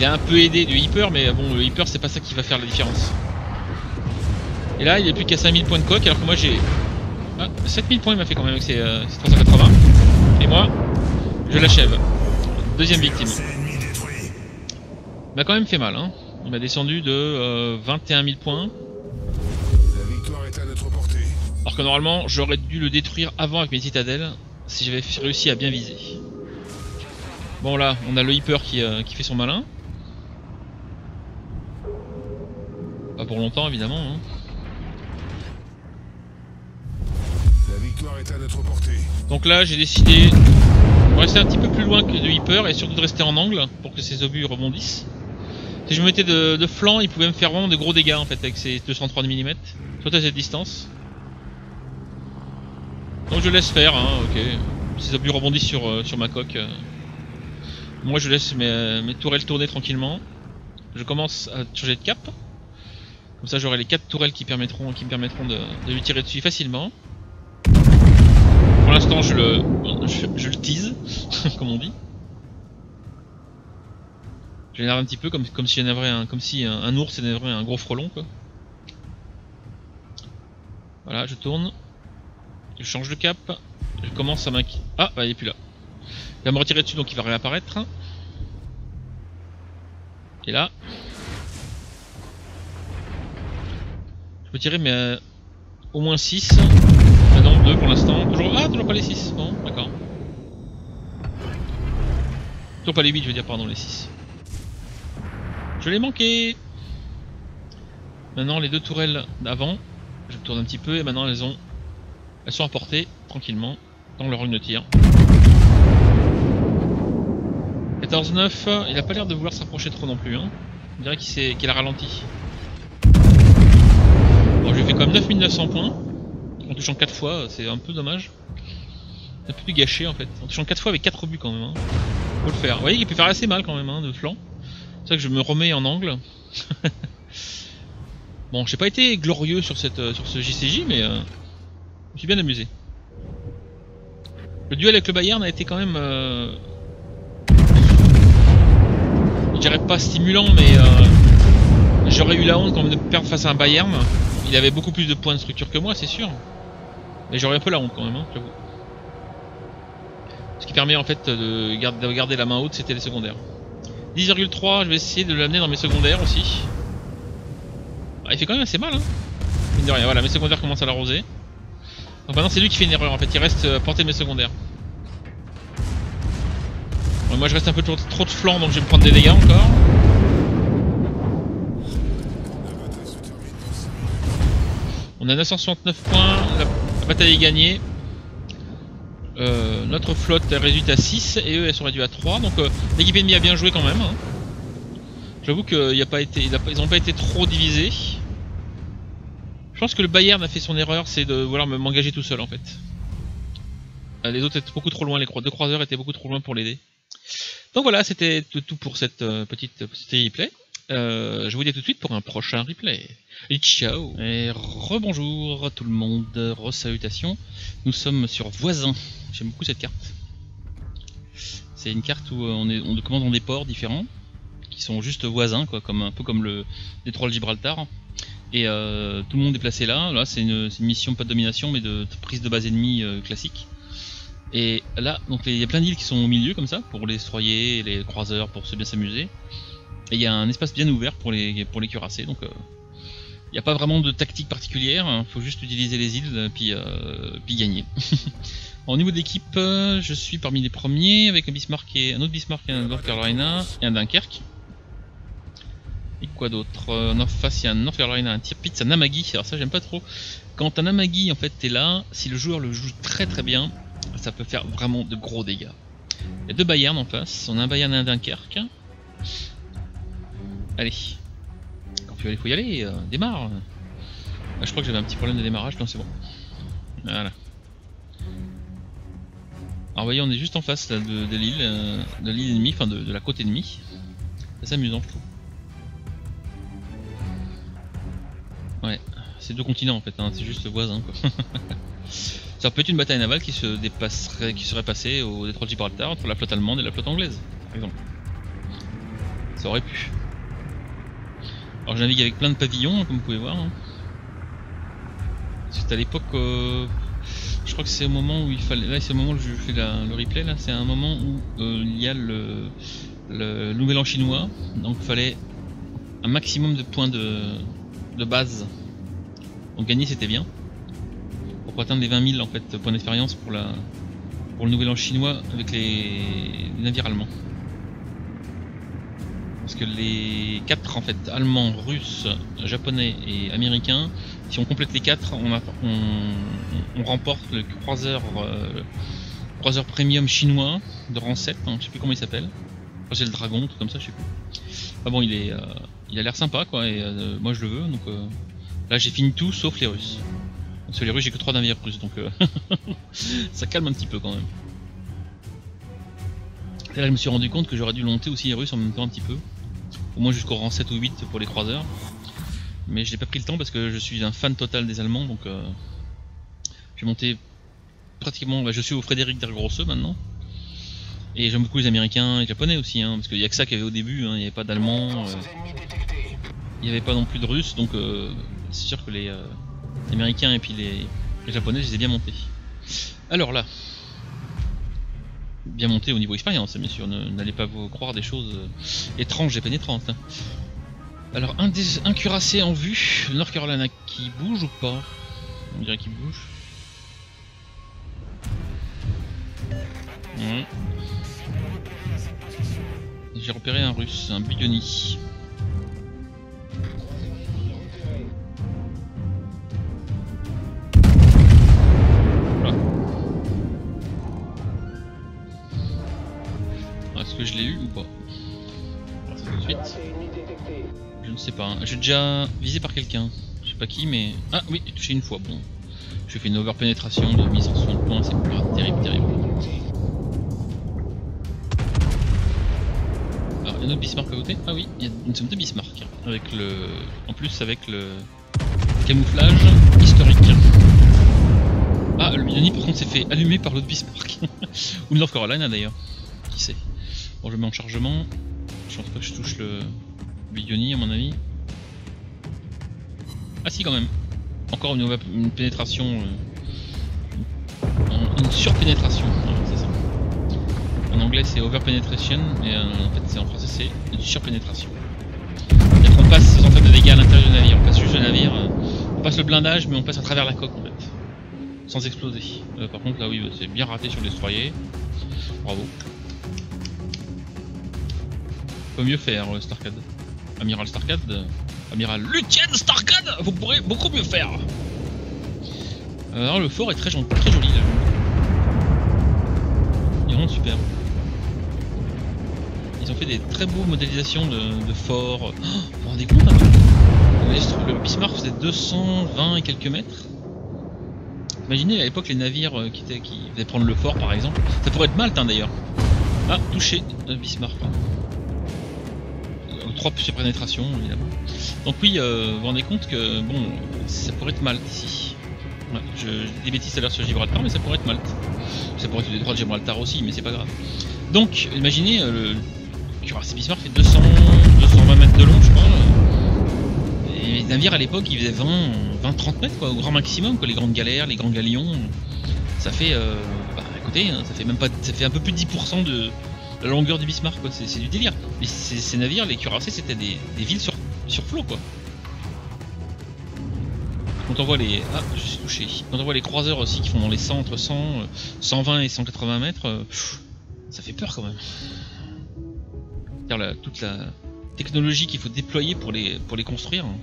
Il a un peu aidé du hyper, mais bon, le hyper, c'est pas ça qui va faire la différence. Et là, il est plus qu'à 5000 points de coque, alors que moi, j'ai... Ah, 7000 points, il m'a fait quand même avec ses, euh, ses 380. Et moi, je l'achève. Deuxième victime. Il m'a quand même fait mal, hein. Il m'a descendu de euh, 21 000 points. Alors que normalement, j'aurais dû le détruire avant avec mes citadelles, si j'avais réussi à bien viser. Bon là, on a le hyper qui, euh, qui fait son malin. Pas pour longtemps évidemment. hein. La victoire est à notre portée. Donc là, j'ai décidé de rester un petit peu plus loin que de hyper et surtout de rester en angle pour que ces obus rebondissent. Si je me mettais de, de flanc, il pouvait me faire vraiment de gros dégâts en fait avec ces 230 mm, surtout à cette distance. Donc je laisse faire, hein, ok. Ces obus rebondissent sur, euh, sur ma coque. euh. Moi je laisse mes, mes tourelles tourner tranquillement. Je commence à changer de cap. Comme ça j'aurai les 4 tourelles qui permettront, qui me permettront de, lui tirer dessus facilement. Pour l'instant je le, je, le tease, (laughs) comme on dit. Je un petit peu comme, comme si un, comme si un, ours énerverait un gros frelon quoi. Voilà, je tourne. Je change de cap. Je commence à m'inquiéter. Ah, bah il est plus là. Il va me retirer dessus donc il va réapparaître. Et là. Je peux tirer mais euh, au moins 6. Ah non, 2 pour l'instant. Toujours... Ah, toujours pas les 6. Bon, d'accord. Toujours pas les 8, je veux dire, pardon, les 6. Je l'ai manqué Maintenant, les deux tourelles d'avant, je tourne un petit peu et maintenant elles ont... Elles sont à portée, tranquillement, dans leur rune de tir. 14-9, il a pas l'air de vouloir s'approcher trop non plus, hein. On dirait qu'il qu'il a ralenti. Bon, je lui ai fait quand même 9900 points, en touchant 4 fois, c'est un peu dommage. Un peu plus gâché en fait, en touchant 4 fois avec 4 buts quand même. Hein. Faut le faire. Vous voyez qu'il peut faire assez mal quand même, hein, de flanc. C'est ça que je me remets en angle. (laughs) bon, j'ai pas été glorieux sur, cette, euh, sur ce JCJ, mais euh, je me suis bien amusé. Le duel avec le Bayern a été quand même... Euh, je dirais pas stimulant, mais euh, j'aurais eu la honte quand même de perdre face à un Bayern. Il avait beaucoup plus de points de structure que moi, c'est sûr. Mais j'aurais un peu la honte quand même, hein, j'avoue. Ce qui permet en fait de garder, de garder la main haute, c'était les secondaires. 10,3, je vais essayer de l'amener dans mes secondaires aussi. Ah, il fait quand même assez mal, hein. Mine de rien, voilà, mes secondaires commencent à l'arroser. Donc maintenant c'est lui qui fait une erreur en fait, il reste euh, à portée de mes secondaires. Moi je reste un peu trop, trop de flanc donc je vais me prendre des dégâts encore. A 969 points, la, bataille est gagnée. Euh, notre flotte elle réduite à 6 et eux elles sont réduites à 3 donc euh, l'équipe ennemie a bien joué quand même. hein. J'avoue qu'ils n'ont pas, été- trop divisés. Je pense que le Bayern a fait son erreur, c'est de vouloir me- m'engager tout seul en fait. Euh, Les autres étaient beaucoup trop loin, les deux croiseurs étaient beaucoup trop loin pour l'aider. Donc voilà, c'était tout pour cette euh, petite, petite replay. Euh, je vous dis à tout de suite pour un prochain replay. Et ciao Et rebonjour tout le monde, re-salutations. Nous sommes sur Voisin. J'aime beaucoup cette carte. C'est une carte où euh, on, est, commande dans des ports différents, qui sont juste voisins, comme un peu comme le détroit de Gibraltar. Et euh, tout le monde est placé là. Là, c'est une, mission pas de domination, mais de, prise de base ennemie classique. Et là, il y a plein d'îles qui sont au milieu comme ça, pour les destroyer, les croiseurs, pour se bien s'amuser. Et il y a un espace bien ouvert pour les, pour les cuirassés, donc euh, il n'y a pas vraiment de tactique particulière, il faut juste utiliser les îles puis, euh, puis gagner. (laughs) Au niveau de l'équipe, euh, je suis parmi les premiers avec un Bismarck et un autre Bismarck et un North Carolina et un Dunkerque. Et quoi d'autre? En face, il y a un North Carolina, un Tirpitz, un Namagi. Alors ça, j'aime pas trop. Quand un Namagi en fait est là, si le joueur le joue très très bien, ça peut faire vraiment de gros dégâts. Il y a deux Bayern en face. On a un Bayern et un Dunkerque. Allez. Quand aller, faut y aller. euh, démarre. Ah, je crois que j'avais un petit problème de démarrage. Non, c'est bon. Voilà. Alors, voyez, on est juste en face de, l'île, euh, de l'île ennemie, enfin de, la côte ennemie. C'est amusant, je trouve. Ouais. C'est deux continents en fait, hein, c'est juste voisin quoi. (laughs) Ça peut être une bataille navale qui se dépasserait, qui serait passée au détroit de Gibraltar entre la flotte allemande et la flotte anglaise, par exemple. Ça aurait pu. Alors je navigue avec plein de pavillons, comme vous pouvez voir. hein. C'est à l'époque, euh, je crois que c'est au moment où il fallait. Là, c'est au moment où je fais le replay. Là, c'est un moment où euh, il y a le, nouvel an chinois, donc il fallait un maximum de points de, base. Donc gagner, c'était bien. Pour atteindre les 20 000 en fait points d'expérience pour le nouvel an chinois avec les navires allemands. Parce que les quatre en fait allemands, russes, japonais et américains, si on complète les quatre, on, remporte le croiseur euh, croiseur premium chinois de rang 7, hein, je sais plus comment il s'appelle. C'est le dragon, tout comme ça, je sais plus. Ah bon, il est, euh, il a l'air sympa quoi, et euh, moi je le veux, donc euh, là j'ai fini tout sauf les Russes. Parce que les Russes j'ai que 3 navires russes, donc (laughs) ça calme un petit peu quand même. Et là je me suis rendu compte que j'aurais dû monter aussi les Russes en même temps un petit peu. Au moins jusqu'au rang 7 ou 8 pour les croiseurs. Mais je n'ai pas pris le temps parce que je suis un fan total des Allemands, donc euh, j'ai monté pratiquement. bah, je suis au Frédéric der Grosse maintenant. Et j'aime beaucoup les Américains et les Japonais aussi, hein, parce qu'il n'y a que ça qu'il y avait au début, hein, il n'y avait pas d'Allemands, euh, il n'y avait pas non plus de Russes, donc euh, c'est sûr que les, les Américains et puis les, les Japonais, je les ai bien montés. Alors là, bien monté au niveau expérience, bien sûr, n'allez pas vous croire des choses euh, étranges et pénétrantes. hein. Alors, un, des, un cuirassé en vue, North Carolina qui bouge ou pas? On dirait qu'il bouge. Ouais. J'ai repéré un russe, un Buyoni. J'ai déjà visé par quelqu'un. Je sais pas qui, mais. Ah oui, j'ai touché une fois. Bon. J'ai fait une overpénétration de mise en son de points, c'est pas terrible, terrible. Alors, il y a un autre Bismarck à côté? Ah oui, il y a une somme de Bismarck. Avec le. En plus, avec le camouflage historique. Ah, le Bidoni par contre s'est fait allumer par l'autre Bismarck. (laughs) Ou North Carolina d'ailleurs. Qui sait? Bon, je mets en chargement. Je pense pas que je touche le Bidoni à mon avis. Ah si quand même. Encore une, une pénétration. euh, une surpénétration. En anglais c'est overpenetration, mais euh, en fait c'est en français c'est une surpénétration. Qu'on passe sans faire de dégâts à l'intérieur du navire. On passe juste le navire. euh, on passe le blindage, mais on passe à travers la coque en fait. Sans exploser. Par contre là oui, bah, c'est bien raté sur le destroyer. Bravo. Peut mieux faire Starcade. Amiral Starcade. Euh, Amiral Lucien Starcade Vous pourrez beaucoup mieux faire Euh, Alors le fort est très, joli là. Il est vraiment super. Ils ont fait des très beaux modélisations de, forts. Oh, vous vous rendez compte un peu Le- Bismarck faisait 220 et quelques mètres. Imaginez à l'époque les navires euh, qui faisaient prendre le fort par exemple. Ça pourrait être Malte hein, d'ailleurs. Ah, touché euh, Bismarck. Pardon. Euh, Trois sur pénétration évidemment. Donc oui, euh, vous vous rendez compte que bon, ça pourrait être Malte ici. Je, je des bêtises à l'heure sur Gibraltar, mais ça pourrait être Malte. Ça pourrait être le détroit de Gibraltar aussi, mais c'est pas grave. Donc, imaginez, euh, le cuirassé Bismarck fait 200, 220 mètres de long, je crois. Et les navires à l'époque, ils faisaient 20, 20-30 mètres, quoi, au grand maximum, quoi, les grandes galères, les grands galions. Ça fait, euh, bah, écoutez, hein, ça fait même pas, ça fait un peu plus de 10% de la longueur du Bismarck, quoi. C'est du délire. Et ces, navires, les cuirassés, c'était des, villes sur, sur flot, quoi. Quand on voit les. Ah, je suis touché. Quand on voit les croiseurs aussi qui font dans les 100, entre 100, euh, 120 et 180 mètres, euh, ça fait peur quand même. La- toute la technologie qu'il faut déployer pour les, pour les construire. hein.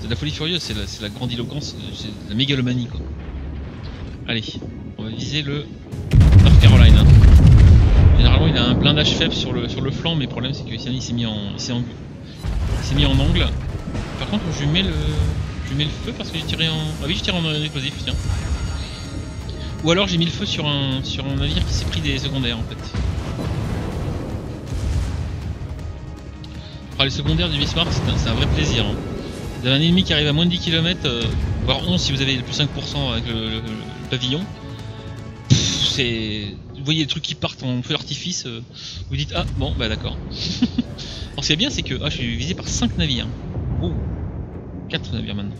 C'est de la folie furieuse, c'est la, la grandiloquence, euh, c'est la mégalomanie quoi. Allez, on va viser le North Carolina. Généralement il a un blindage faible sur le, sur le flanc, mais le problème c'est que il s'est mis en. S'est mis en angle. Par contre, je lui mets le, je lui mets le feu parce que j'ai tiré en. Ah oui, je tire en explosif, tiens. Ou alors j'ai mis le feu sur un, sur un navire qui s'est pris des secondaires en fait. Ah, les secondaires du Bismarck, c'est un, vrai plaisir. hein. Vous avez un ennemi qui arrive à moins de 10 km, euh, voire 11 si vous avez le plus 5% avec le, le- le pavillon. C'est. Vous voyez les trucs qui partent en feu d'artifice, euh, vous dites ah bon bah d'accord. (laughs) Alors ce qui est bien c'est que ah, je suis visé par 5 navires. Oh 4 navires maintenant.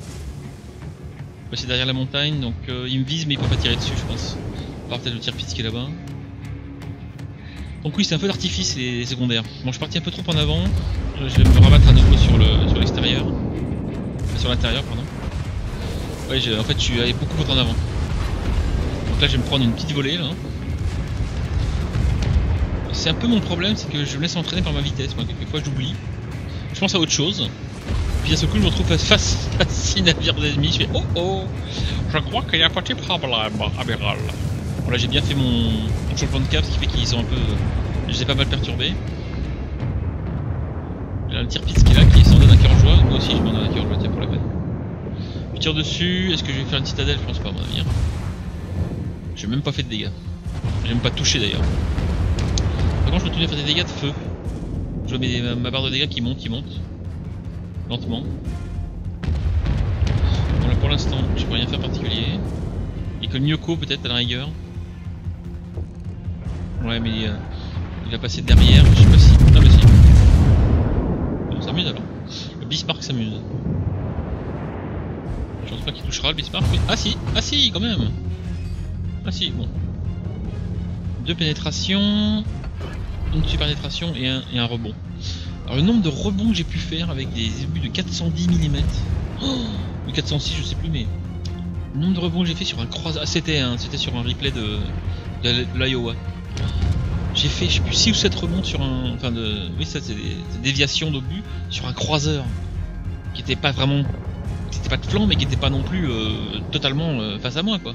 Passer derrière la montagne donc euh, il me vise mais il peut pas tirer dessus je pense. Part peut-être le tir qui est là-bas. Donc oui c'est un feu d'artifice les secondaires. Bon je suis parti un peu trop en avant. Euh, Je vais me rabattre à nouveau sur le sur l'extérieur. Sur l'intérieur pardon. Ouais en fait je suis allé beaucoup trop en avant. Donc là je vais me prendre une petite volée là. C'est un peu mon problème, c'est que je me laisse entraîner par ma vitesse. Moi, quelquefois j'oublie. Je pense à autre chose. Puis à ce coup, je me retrouve face- à 6 navires d'ennemis. Je fais oh oh Je crois qu'il y a un petit problème, amiral. Bon, là, j'ai bien fait mon, mon changement de cap, ce qui fait qu'ils sont un peu. Je les ai pas mal perturbés. Il y a le tir piste qui est là, qui s'en donne un cœur joie. Moi aussi, je m'en donne un cœur joie, tiens, pour la peine. Je tire dessus. Est-ce que je vais faire une citadelle? Je pense pas, à mon avis. J'ai même pas fait de dégâts. J'ai même pas touché d'ailleurs. Par contre, je continue à faire des dégâts de feu. Je mes- ma, barre de dégâts qui monte, qui monte. Lentement. Bon, là pour l'instant, je peux rien faire particulier. Il y a que le Myoko peut-être à la rigueur. Ouais, mais euh, il va passer derrière. Je sais pas si. Ah, bah si. On s'amuse alors. Le Bismarck s'amuse. Je pense pas qu'il touchera le Bismarck. mais- Ah si, ah si, quand même. Ah si, bon. Deux pénétrations une super pénétration et un, et un rebond. Alors le nombre de rebonds que j'ai pu faire avec des obus de 410 mm, ou 406 je sais plus mais le nombre de rebonds que j'ai fait sur un croiseur, ah, c'était un- c'était sur un replay de, l'Iowa. J'ai fait je sais plus 6 ou 7 rebonds sur un, enfin de, oui ça c'est des, déviations d'obus sur un croiseur qui était pas vraiment, qui était pas de flanc mais qui était pas non plus euh, totalement euh, face à moi quoi.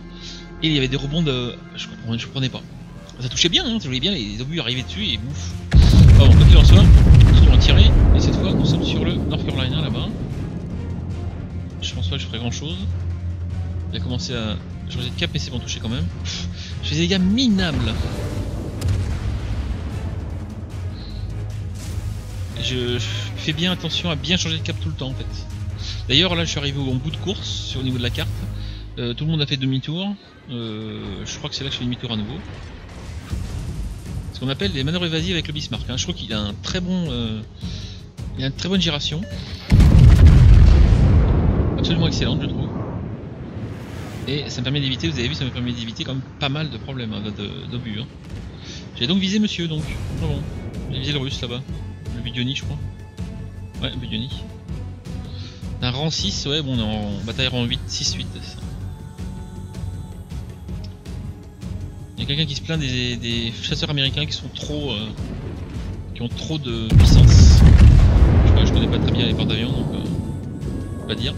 Et il y avait des rebonds de, je comprenais, je comprenais pas. Ça touchait bien, hein, ça jouait bien, les obus arrivaient dessus et bouffe. Ah bon, quoi qu'il en soit, nous allons tirer, et cette fois nous sommes sur le North Carolina là-bas. Je pense pas que je ferai grand chose. Il a commencé à changer de cap, mais c'est bon, touché quand même. Je fais des dégâts minables. Je fais bien attention à bien changer de cap tout le temps en fait. D'ailleurs là je suis arrivé au bout de course sur au niveau de la carte. Euh, tout le monde a fait demi-tour. Euh, je crois que c'est là que je fais demi-tour à nouveau. Ce qu'on appelle les manœuvres évasives avec le Bismarck. hein. Je trouve qu'il a un très bon, euh, il a une très bonne giration. Absolument excellente, je trouve. Et ça me permet d'éviter, vous avez vu, ça me permet d'éviter quand même pas mal de problèmes hein, d'obus. hein. J'ai donc visé monsieur, donc. Ah bon. J'ai visé le russe là-bas. Le Budioni, je crois. Ouais, Budioni. Un rang 6, ouais, bon, on est en bataille rang 8, 6-8. Y a quelqu'un qui se plaint des, chasseurs américains qui sont trop. euh, qui ont trop de puissance. Je, sais pas, je connais pas très bien les porte-avions donc. Euh, pas dire.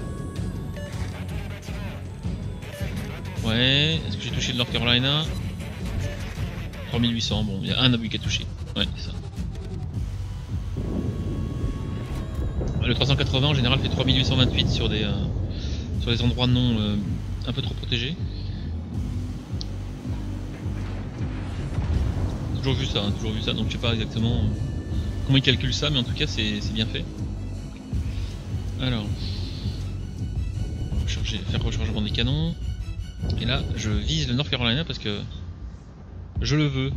Ouais, est-ce que j'ai touché le North Carolina? 3800, bon, il y a un obus qui a touché. Ouais, c'est ça. Le 380 en général fait 3828 sur des, euh, sur des endroits non euh, un peu trop protégés. Toujours vu ça, hein, toujours vu ça, donc je sais pas exactement euh, comment ils calculent ça, mais en tout cas c'est bien fait. Alors, recharger, faire rechargement des canons. Et là, je vise le North Carolina parce que je le veux.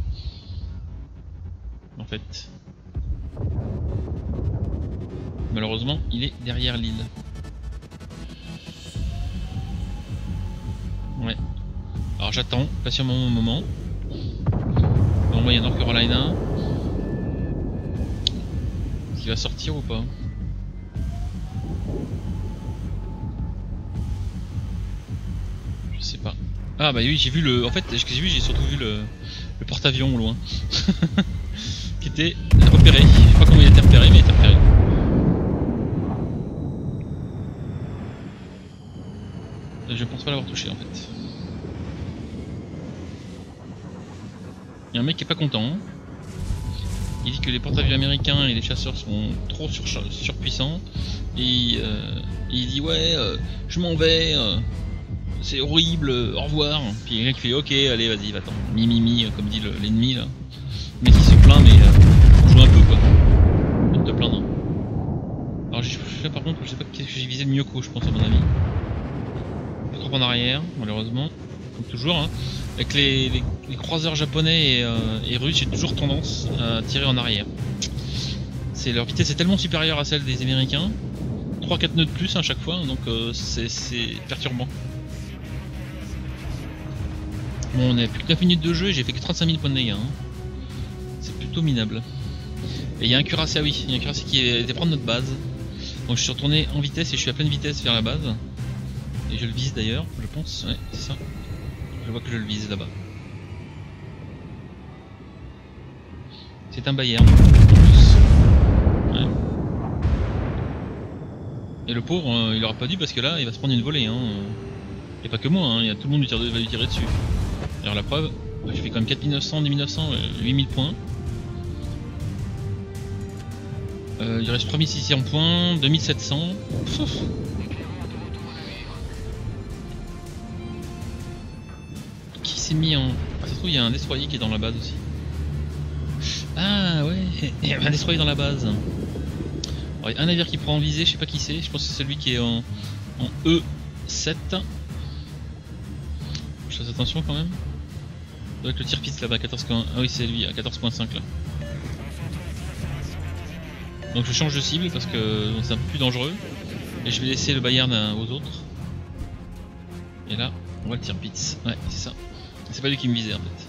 En fait. Malheureusement, il est derrière l'île. Ouais. Alors j'attends patiemment mon moment. Envoyer North Carolina. Qu'il va sortir ou pas Je sais pas. Ah bah oui, j'ai vu le. En fait, j'ai vu, j'ai surtout vu le, porte-avions au loin. (laughs) qui était repéré. Je sais pas comment il été repéré, mais il été repéré. Je pense pas l'avoir touché en fait. Il y a un mec qui est pas content. Il dit que les porte-avions américains et les chasseurs sont trop sur- surpuissants. Et euh, il dit ouais, euh, je m'en vais, euh, c'est horrible, au revoir. Puis il y a qui fait ok, allez vas-y, va-t'en. Mi mi mi, comme dit le- l'ennemi là. Mais qui se plaint, mais joue un peu quoi. De te plaindre. Alors j'ai Là par contre, je sais pas qu'est-ce que j'ai visé le Myoko, je pense à mon avis. Trop en arrière, malheureusement. Toujours, hein. Avec les, croiseurs japonais et, euh, et russes, j'ai toujours tendance à tirer en arrière. C'est leur vitesse est tellement supérieure à celle des Américains. 3-4 nœuds de plus à chaque fois, donc euh, c'est perturbant. Bon, on est à plus que 9 minutes de jeu et j'ai fait que 35 000 points de dégâts. hein. C'est plutôt minable. Et il y a un cuirassé, ah oui, il y a un cuirassé qui était prendre notre base. Donc je suis retourné en vitesse et je suis à pleine vitesse vers la base. Et je le vise d'ailleurs, je pense. Ouais, c'est ça. Je vois que je le vise là-bas. C'est un Bayern. Et le pauvre, euh, il aura pas dû parce que là, il va se prendre une volée. Hein. Et pas que moi, hein, il y a tout le monde qui va lui tirer dessus. Alors la preuve, j'ai fait quand même 4900, 10900, euh, 8000 points. Euh, il reste 3600 points, 2700. Pfff. Mis en... Ah, ça se trouve, il y a un destroyer qui est dans la base aussi. Ah ouais, (coughs) il y a un destroyer dans la base. Il y a un navire qui prend en visée, je sais pas qui c'est, je pense que c'est celui qui est en, en E7. Je fasse attention quand même. Être le tir piste là-bas, 14. Ah oui, c'est lui, à 14.5 là. Donc je change de cible parce que c'est un peu plus dangereux. Et je vais laisser le Bayern à- aux autres. Et là, on voit le tir. Ouais, c'est ça. C'est pas lui qui me visait en fait.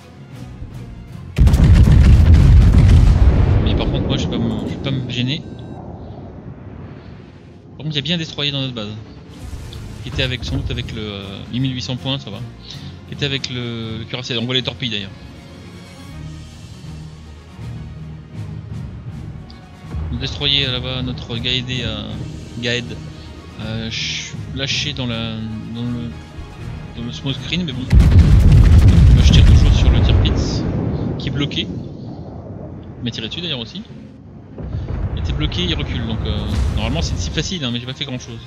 Mais par contre, moi je vais pas me, pas me gêner. Par contre, il y a bien un destroyer dans notre base. Qui était avec, sans doute avec le euh, 8800 points, ça va. Qui était avec le, le cuirassé. On voit les torpilles d'ailleurs. Le destroyer là-bas, notre Gaëd, a ch- lâché dans, la, dans, le, dans le small screen, mais bon. Bloqué. Il m'a tiré dessus d'ailleurs aussi. Il était bloqué, il recule, donc euh, normalement c'est si facile, hein, mais j'ai pas fait grand chose.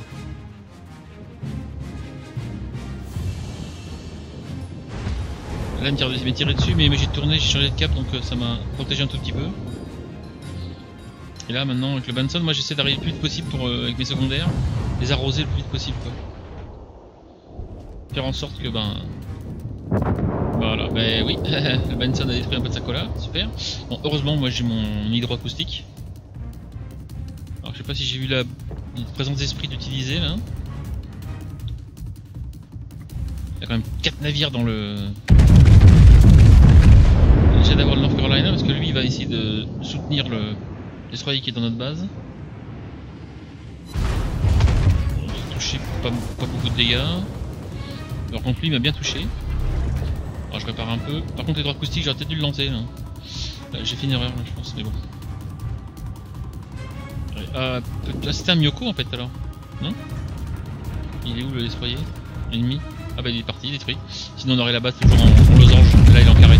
Là il m'a tiré dessus, mais j'ai tourné, j'ai changé de cap, donc euh, ça m'a protégé un tout petit peu. Et là maintenant avec le Benson, moi j'essaie d'arriver le plus vite possible pour, euh, avec mes secondaires, les arroser le plus vite possible quoi. Faire en sorte que ben... Voilà, ben oui, (laughs) le Benson a détruit un peu de sa cola, super. Bon, heureusement moi j'ai mon hydroacoustique. Alors je sais pas si j'ai eu la présence d'esprit d'utiliser là. Il y a quand même 4 navires dans le... J'essaie d'avoir le North Carolina parce que lui il va essayer de soutenir le destroyer qui est dans notre base. Bon, J'ai touché pas, beaucoup de dégâts. Par contre lui il m'a bien touché. Alors je répare un peu. Par contre les droits acoustiques j'aurais peut-être dû le lancer là. Là, J'ai fait une erreur là, je pense mais bon. Ouais, Ah, là c'était un Myoko en fait alors. Non? Il est où le destroyer? Ennemi Ah bah il est parti, détruit. Sinon on aurait la base toujours en, losange. Là il est en carré.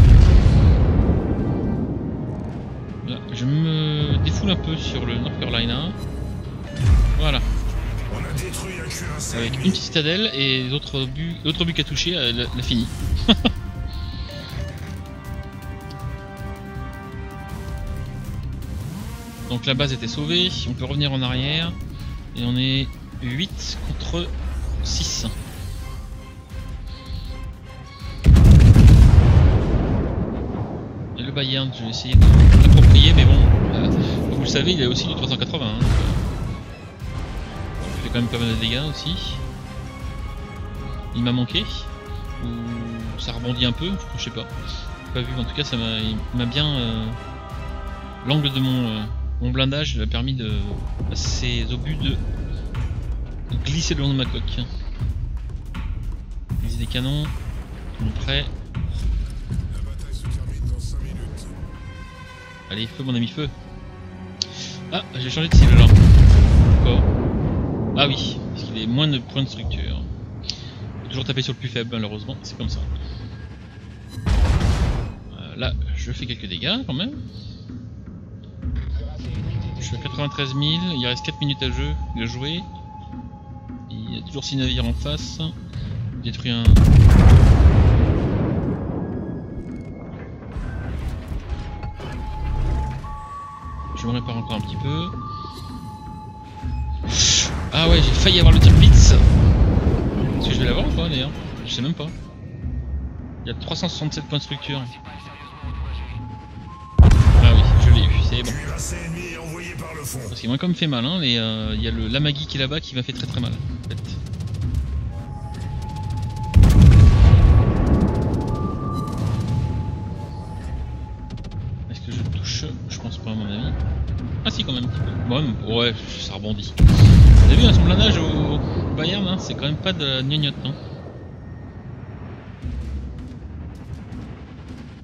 Je me défoule un peu sur le North Carolina. Voilà. On a détruit un Avec une petite citadelle et l'autre but, l'autre but qu'a touché, elle l'a l'a fini. (laughs) Donc la base était sauvée, on peut revenir en arrière. Et on est 8 contre 6. Et le Bayern, je vais essayer de l'approprier, mais bon, euh, vous le savez, il a aussi du 380. hein, donc, euh, il fait quand même pas mal de dégâts aussi. Il m'a manqué Ou ça rebondit un peu Je sais pas. J'ai Pas vu, en tout cas ça m'a bien... euh, L'angle de mon, euh, mon blindage m'a permis de... à ces obus de... glisser le long de ma coque. Viser des canons. On est prêt. La bataille se termine dans 5 minutes. Allez, feu mon ami, feu Ah, j'ai changé de cible là. Encore. Ah oui, parce qu'il est moins de points de structure. Toujours taper sur le plus faible, malheureusement, c'est comme ça. Euh, là, je fais quelques dégâts quand même. Je suis à 93 000, il reste 4 minutes à de jouer. Il y a toujours 6 navires en face. Détruit un. Je me répare encore un petit peu. Ah ouais, j'ai failli avoir le Tirpitz. Est-ce que je vais l'avoir ou pas d'ailleurs? Je sais même pas. Il y a 367 points de structure. C'est bon. Cuirassé ennemi envoyé par le fond. Parce m'a quand même fait mal, hein. euh, Il y a le Lamagi qui est là-bas qui m'a fait très très mal. En fait. Est-ce que je touche? Je pense pas à mon avis. Ah si quand même un petit peu. Ouais, mais- ouais, ça rebondit. Vous avez vu hein, son blindage au Bayern, hein, c'est quand même pas de la gnognotte, non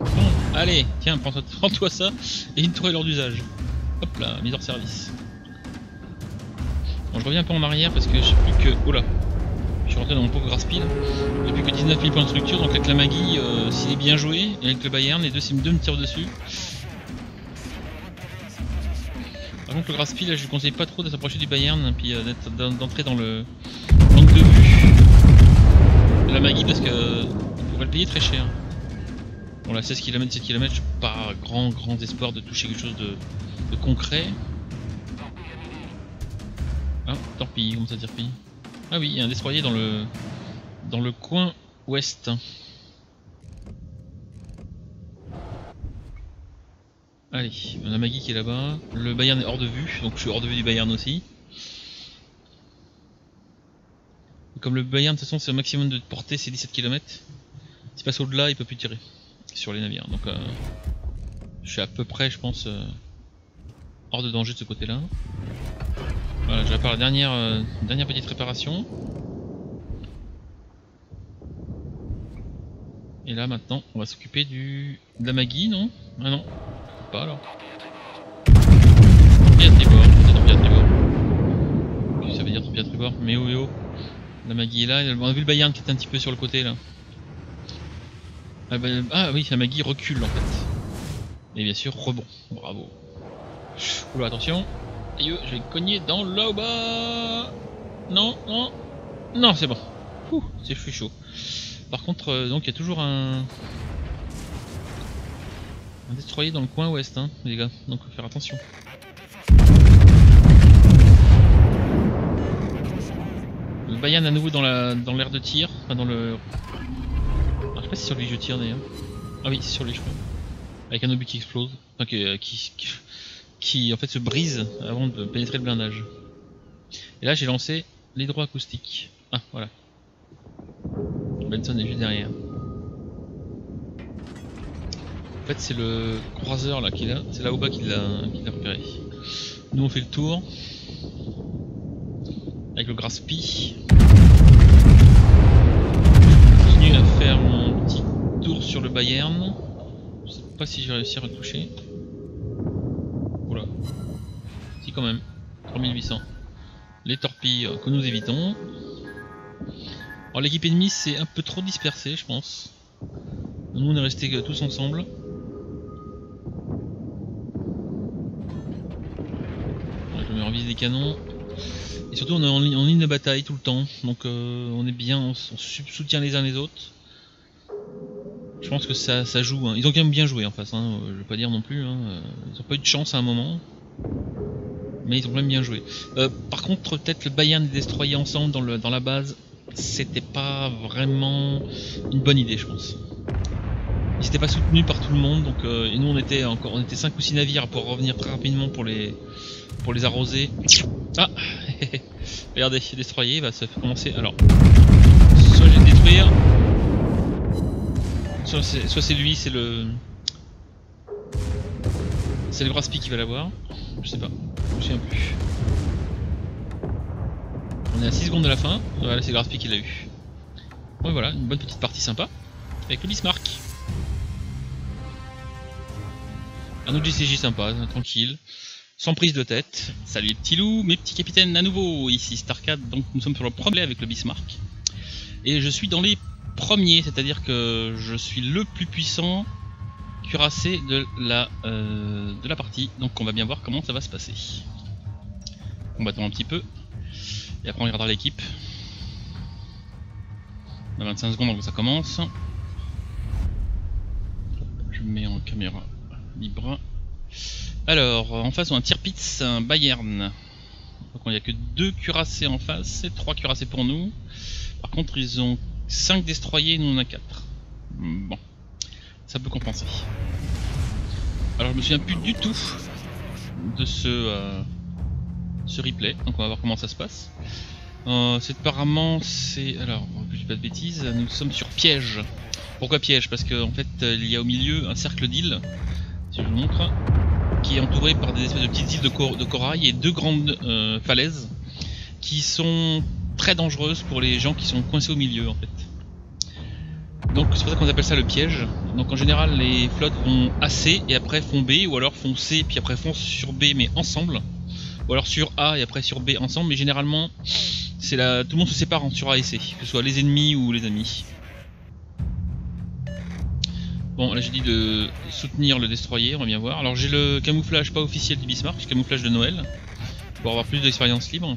Bon, allez, tiens, (laughs) prends-toi ça et une tourelle hors d'usage. Hop là, mise hors service. Bon, je reviens un peu en arrière parce que j'ai plus que. Oh là Je suis rentré dans mon pauvre Graspil. J'ai plus que 19 000 points de structure, donc avec la Maggie, euh, s'il est bien joué, et avec le Bayern, les deux, deux me tirent dessus. Par contre, le Graspil, là, je ne conseille pas trop de s'approcher du Bayern, et puis euh, d'entrer dans le manque de vue la Maggie parce que on pourrait le payer très cher. Bon, là, 16 km, 7 km, je pas grand, grand espoir de toucher quelque chose de, de concret. Ah, torpille, comment ça torpille? Ah oui, il y a un destroyer dans le dans le coin ouest. Allez, on a Maggie qui est là-bas. Le Bayern est hors de vue, donc je suis hors de vue du Bayern aussi. Comme le Bayern de toute façon c'est au maximum de portée, c'est 17 km. S'il passe au-delà, il peut plus tirer sur les navires. Donc euh, je suis à peu près, je pense, euh, hors de danger de ce côté-là. Voilà, je répare la dernière, euh, dernière petite réparation. Et là maintenant, on va s'occuper du de la Maggie, non? Ah non, pas alors. Torpille à tribord, c'est tribord. Ça veut dire torpille à tribord Mais oh, mais oh. La Maggie est là, on a vu le Bayern qui est un petit peu sur le côté là. Ah, bah, ah oui, la Maggie recule en fait. Et bien sûr, rebond. Bravo. Oula, attention. Aïe, je vais cogner dans là bas. Non, non. Non, c'est bon. C'est je chaud. Par contre, euh, donc il y a toujours un. Un destroyer dans le coin ouest, hein, les gars. Donc faire attention. Le Bayern à nouveau dans la dans l'air de tir, enfin dans le. Je sais pas si sur lui je tire d'ailleurs. Ah oui, c'est sur lui je crois. Avec un obus qui explose, enfin qui, qui, qui, en fait se brise avant de pénétrer le blindage. Et là j'ai lancé l'hydroacoustique. Ah voilà. Benson est juste derrière. En fait c'est le croiseur là qui là, c'est là au bas qui l'a l'a repéré. Nous on fait le tour. Avec le Graspi. Je continue à faire mon petit tour sur le Bayern. Je sais pas si je vais réussir à le toucher. Quand même. 3800. Les torpilles euh, que nous évitons. Alors l'équipe ennemie c'est un peu trop dispersé je pense. Nous on est restés euh, tous ensemble. Je mets en vis des canons. Et surtout on est en, li- en ligne de bataille tout le temps. Donc euh, on est bien, on, soutient les uns les autres. Je pense que ça, ça joue. hein. Ils ont quand même bien joué en face. Hein. Je vais pas dire non plus. hein. Ils ont pas eu de chance à un moment. Mais ils ont quand même bien joué. Euh, par contre, peut-être le Bayern et Destroyer ensemble dans, le, dans la base, c'était pas vraiment une bonne idée, je pense. Ils étaient pas soutenus par tout le monde, donc euh, et nous on était encore, on était 5 ou 6 navires à pouvoir revenir très rapidement pour les pour les arroser. Ah, (laughs) regardez, Destroyer va se commencer. Alors, soit je vais le détruire, soit c'est soit c'est lui, c'est le c'est le Graspi qui va l'avoir. Je sais pas, je me souviens plus. On est à 6 secondes de la fin. Voilà, c'est Graspi qui l'a eu. Ouais, voilà, une bonne petite partie sympa. Avec le Bismarck. Un autre GCJ sympa, tranquille. Sans prise de tête. Salut les petits loups, mes petits capitaines à nouveau. Ici Starcade, donc nous sommes sur le premier avec le Bismarck. Et je suis dans les premiers, c'est-à-dire que je suis le plus puissant cuirassé de la, euh, de la partie. Donc on va bien voir comment ça va se passer. Combattons un petit peu. Et après on regardera l'équipe. On a 25 secondes donc ça commence. Je me mets en caméra libre. Alors, en face on a un Tirpitz, un Bayern. Donc il n'y a que deux cuirassés en face et trois cuirassés pour nous. Par contre, ils ont 5 destroyers, nous on a 4. Bon, ça peut compenser. Alors je me souviens plus du tout de ce, euh, ce replay, donc on va voir comment ça se passe. Euh, c'est apparemment, c'est... Alors, je dis pas de bêtises, nous sommes sur piège. Pourquoi piège? Parce qu'en en fait, il y a au milieu un cercle d'îles, si je vous montre, qui est entouré par des espèces de petites îles de, cor de corail et deux grandes euh, falaises qui sont très dangereuses pour les gens qui sont coincés au milieu. Donc c'est pour ça qu'on appelle ça le piège. Donc en général les flottes vont A C et après font B ou alors font C puis après font sur B mais ensemble. Ou alors sur A et après sur B ensemble mais généralement c'est tout le monde se sépare en sur A et C, que ce soit les ennemis ou les amis. Bon là j'ai dit de soutenir le destroyer, on va bien voir. Alors j'ai le camouflage pas officiel du Bismarck, le camouflage de Noël, pour avoir plus d'expérience libre.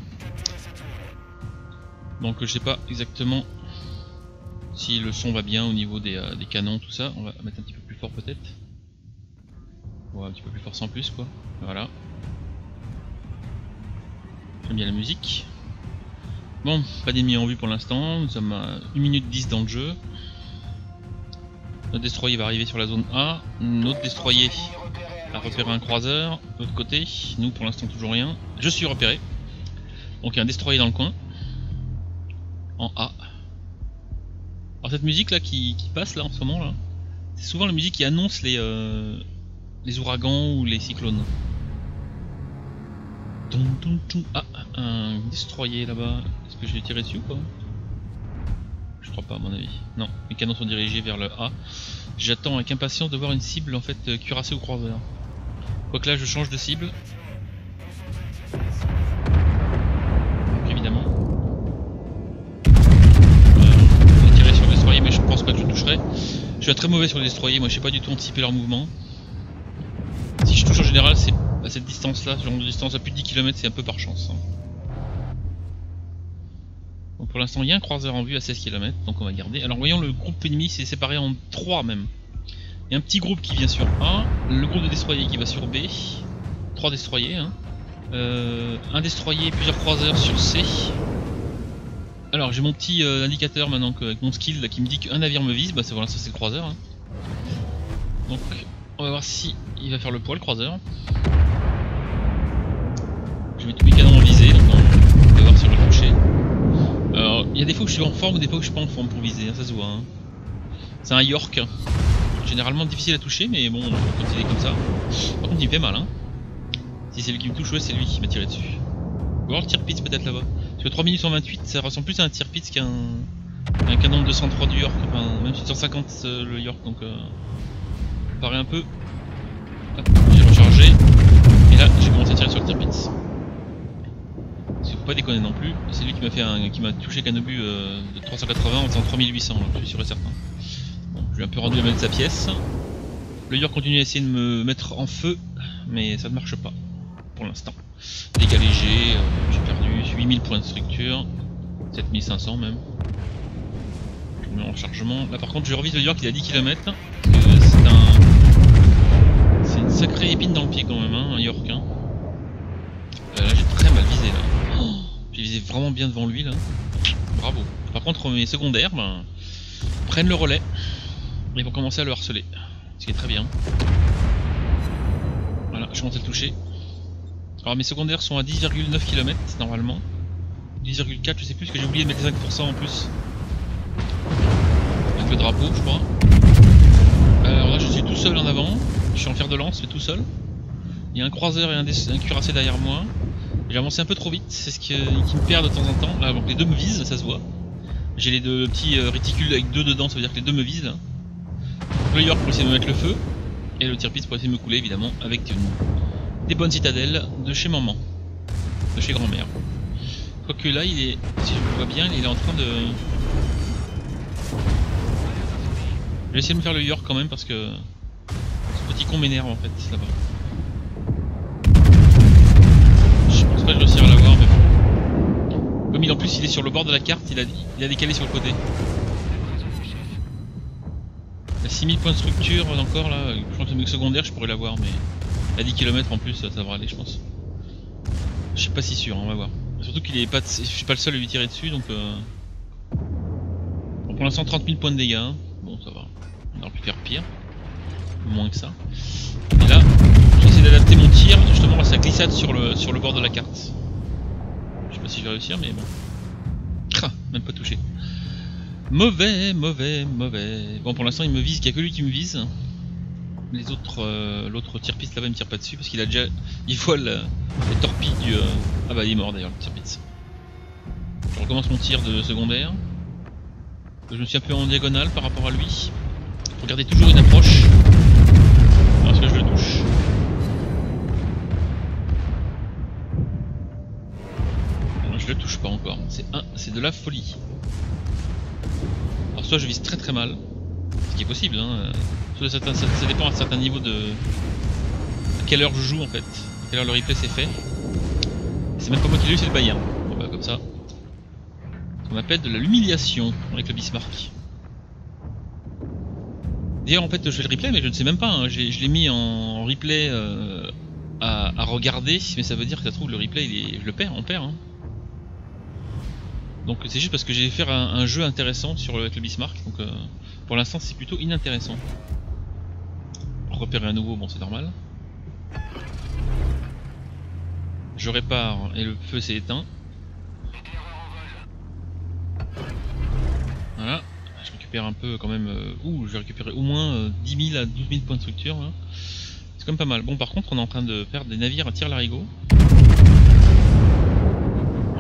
Donc je sais pas exactement si le son va bien au niveau des, euh, des canons, tout ça. On va mettre un petit peu plus fort peut-être. Ouais, un petit peu plus fort sans plus quoi. Voilà. J'aime bien la musique. Bon, pas d'ennemis en vue pour l'instant. Nous sommes à 1 minute 10 dans le jeu. Notre destroyer va arriver sur la zone A. Notre destroyer a repéré un croiseur. De l'autre côté, nous pour l'instant toujours rien. Je suis repéré. Donc il y a un destroyer dans le coin en A. Alors cette musique là qui, passe là en ce moment là, c'est souvent la musique qui annonce les, euh, les ouragans ou les cyclones. Ah, un destroyer là-bas. Est-ce que je vais tirer dessus ou quoi Je crois pas à mon avis. Non, mes canons sont dirigés vers le A. J'attends avec impatience de voir une cible en fait euh, cuirassée ou croiseur. Quoique là je change de cible. Très mauvais sur les destroyers, moi je sais pas du tout anticiper leur mouvement. Si je touche en général, c'est à cette distance là, ce genre de distance à plus de 10 km, c'est un peu par chance. Hein. Pour l'instant, il y a un croiseur en vue à 16 km, donc on va garder. Alors voyons, le groupe ennemi s'est séparé en 3 même. Il y a un petit groupe qui vient sur A, le groupe de destroyers qui va sur B, 3 destroyers, hein. euh, un destroyer plusieurs croiseurs sur C, alors j'ai mon petit euh, indicateur maintenant avec mon skill qui me dit qu'un navire me vise, bah c'est voilà ça c'est le croiseur. Hein. Donc on va voir si il va faire le poids le croiseur. Je mets tous mes canons en visée, donc on va voir si on va toucher. Alors il y a des fois où je suis en forme ou des fois où je suis pas en forme pour viser, hein, ça se voit. Hein. C'est un York. Généralement difficile à toucher mais bon on va continuer comme ça. Par contre il me fait mal hein. Si c'est lui qui me touche, ouais c'est lui qui m'a tiré dessus. Ou alors le tir pitch peut-être là-bas. Parce que 3 minutes 128, ça ressemble plus à un tir pit qu'un un canon de 203 du York, enfin même 150 euh, le York, donc euh, ça paraît un peu. J'ai rechargé, et là j'ai commencé à tirer sur le tir pit. faut pas déconner non plus, c'est lui qui m'a fait un, qui m'a touché qu'un obus euh, de 380 en faisant 3800, je suis sûr et certain. Bon, je un peu rendu la main sa pièce. Le York continue à essayer de me mettre en feu, mais ça ne marche pas pour l'instant. Dégâts légers, euh, j'ai perdu 8000 points de structure, 7500 même. Je mets en chargement. Là par contre je revise le York il a 10 km. C'est un. Une sacrée épine dans le pied quand même, hein, un York. Hein. Euh, là j'ai très mal visé là. Oh, j'ai visé vraiment bien devant lui là. Bravo. Par contre mes secondaires ben, prennent le relais et vont commencer à le harceler. Ce qui est très bien. Voilà, je commence à le toucher. Alors mes secondaires sont à 10,9 km normalement. 10,4 je sais plus parce que j'ai oublié de mettre les 5% en plus. Avec le drapeau je crois. Alors là je suis tout seul en avant. Je suis en fer de lance mais tout seul. Il y a un croiseur et un, cuirassé derrière moi. J'ai avancé un peu trop vite, c'est ce qui, me perd de temps en temps. Là donc les deux me visent, ça se voit. J'ai les deux petits euh, réticules avec deux dedans, ça veut dire que les deux me visent. Le York pour essayer de me mettre le feu. Et le tir pour essayer de me couler évidemment avec une des bonnes citadelles de chez maman, de chez grand-mère. Quoique là, il est, si je vois bien, il est en train de... Je vais essayer de me faire le York quand même parce que ce petit con m'énerve en fait là-bas. Je pense pas que je réussirai à l'avoir mais bon. Comme il en plus il est sur le bord de la carte, il a, décalé sur le côté. Il a 6000 points de structure encore là, je pense que le secondaire je pourrais l'avoir mais à 10 km en plus, ça devrait aller, je pense. Je suis pas si sûr, hein, on va voir. Surtout qu'il est pas, de- je suis pas le seul à lui tirer dessus, donc. euh, bon, pour l'instant, 30 000 points de dégâts. hein. Bon, ça va. On aurait pu faire pire. Moins que ça. Et là, j'essaie d'adapter mon tir justement à sa glissade sur le, bord de la carte. Je sais pas si je vais réussir, mais bon. Ah, même pas touché. Mauvais, mauvais, mauvais. Bon, pour l'instant, il me vise, qu'il y a que lui qui me vise. Les autres, euh, l'autre tire-piste là-bas, il me tire pas dessus parce qu'il a déjà, il voit le- les torpilles du. euh, Ah bah, il est mort d'ailleurs, le tire-piste. Je recommence mon tir de secondaire. Je me suis un peu en diagonale par rapport à lui. Faut garder toujours une approche. Lorsque je le touche. Je le touche pas encore. C'est un, c'est de la folie. Alors soit je vise très très mal, ce qui est possible, hein. ça, dépend à certains niveaux de à quelle heure je joue en fait, à quelle heure le replay c'est fait. C'est même pas moi qui l'ai eu, c'est le Bayern. Bon bah comme ça. On appelle de l'humiliation avec le Bismarck. D'ailleurs en fait je fais le replay mais je ne sais même pas, hein. Je l'ai mis en replay euh, à, regarder, mais ça veut dire que ça trouve le replay je le perds, on perd. Hein. Donc c'est juste parce que j'ai fait un, un jeu intéressant sur le, avec le Bismarck, donc euh, pour l'instant c'est plutôt inintéressant. Repérer à nouveau, bon c'est normal. Je répare et le feu s'est éteint. Voilà, je récupère un peu quand même. Euh, ouh, je vais récupérer au moins euh, 10 000 à 12 000 points de structure. là. C'est quand même pas mal. Bon, par contre, on est en train de perdre des navires à tir larigot.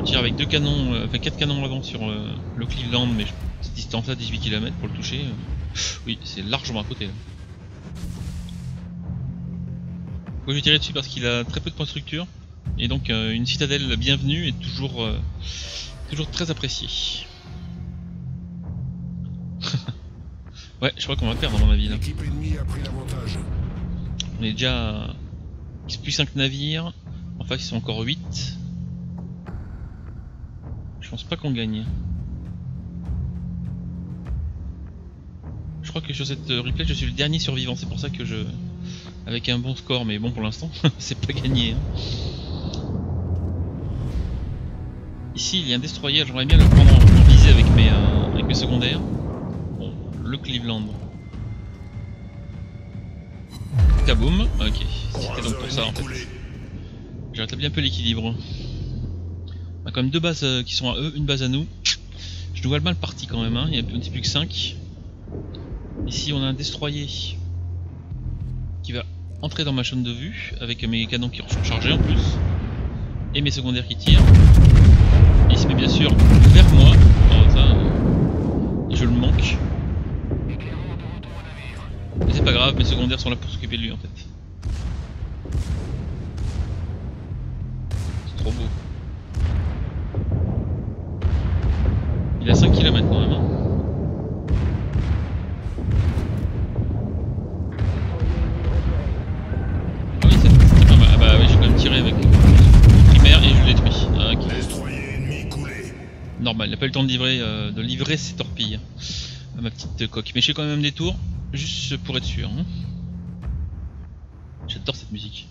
On tire avec deux canons, euh, enfin 4 canons avant sur euh, le Cleveland, mais cette distance là, 18 km pour le toucher. euh, oui, c'est largement à côté. Là. Faut que je vais tirer dessus parce qu'il a très peu de points de structure. Et donc euh, une citadelle bienvenue est toujours, euh, toujours très appréciée. (laughs) ouais, je crois qu'on va perdre à mon avis là. On est déjà à plus 5 navires. En fait, ils sont encore 8. Je pense pas qu'on gagne. Je crois que sur cette euh, replay, je suis le dernier survivant. C'est pour ça que je. Avec un bon score, mais bon, pour l'instant, (laughs) c'est pas gagné. hein. Ici, il y a un destroyer. J'aimerais bien le prendre en, visée avec mes, euh, secondaires. Bon, le Cleveland. Kaboom, ok. C'était donc pour ça en fait. J'ai rétabli un peu l'équilibre. On a quand même deux bases euh, qui sont à eux, une base à nous. Je nous vois le mal parti quand même, hein. il y a plus que 5. Ici on a un destroyer qui va entrer dans ma chaîne de vue avec mes canons qui sont chargés en plus. Et mes secondaires qui tirent. Il se met bien sûr vers moi. Ça, euh, je le manque. Mais c'est pas grave, mes secondaires sont là pour s'occuper de lui en fait. C'est trop beau. Il a 5 km quand même. hein. Ah oui, c'est pas mal. Ah bah oui, j'ai quand même tiré avec le primaire et je l'ai détruit. Ah. Normal, il n'a pas eu le temps de livrer, euh, de livrer ses torpilles à ma petite coque. Mais je fais quand même des tours, juste pour être sûr. hein. J'adore cette musique.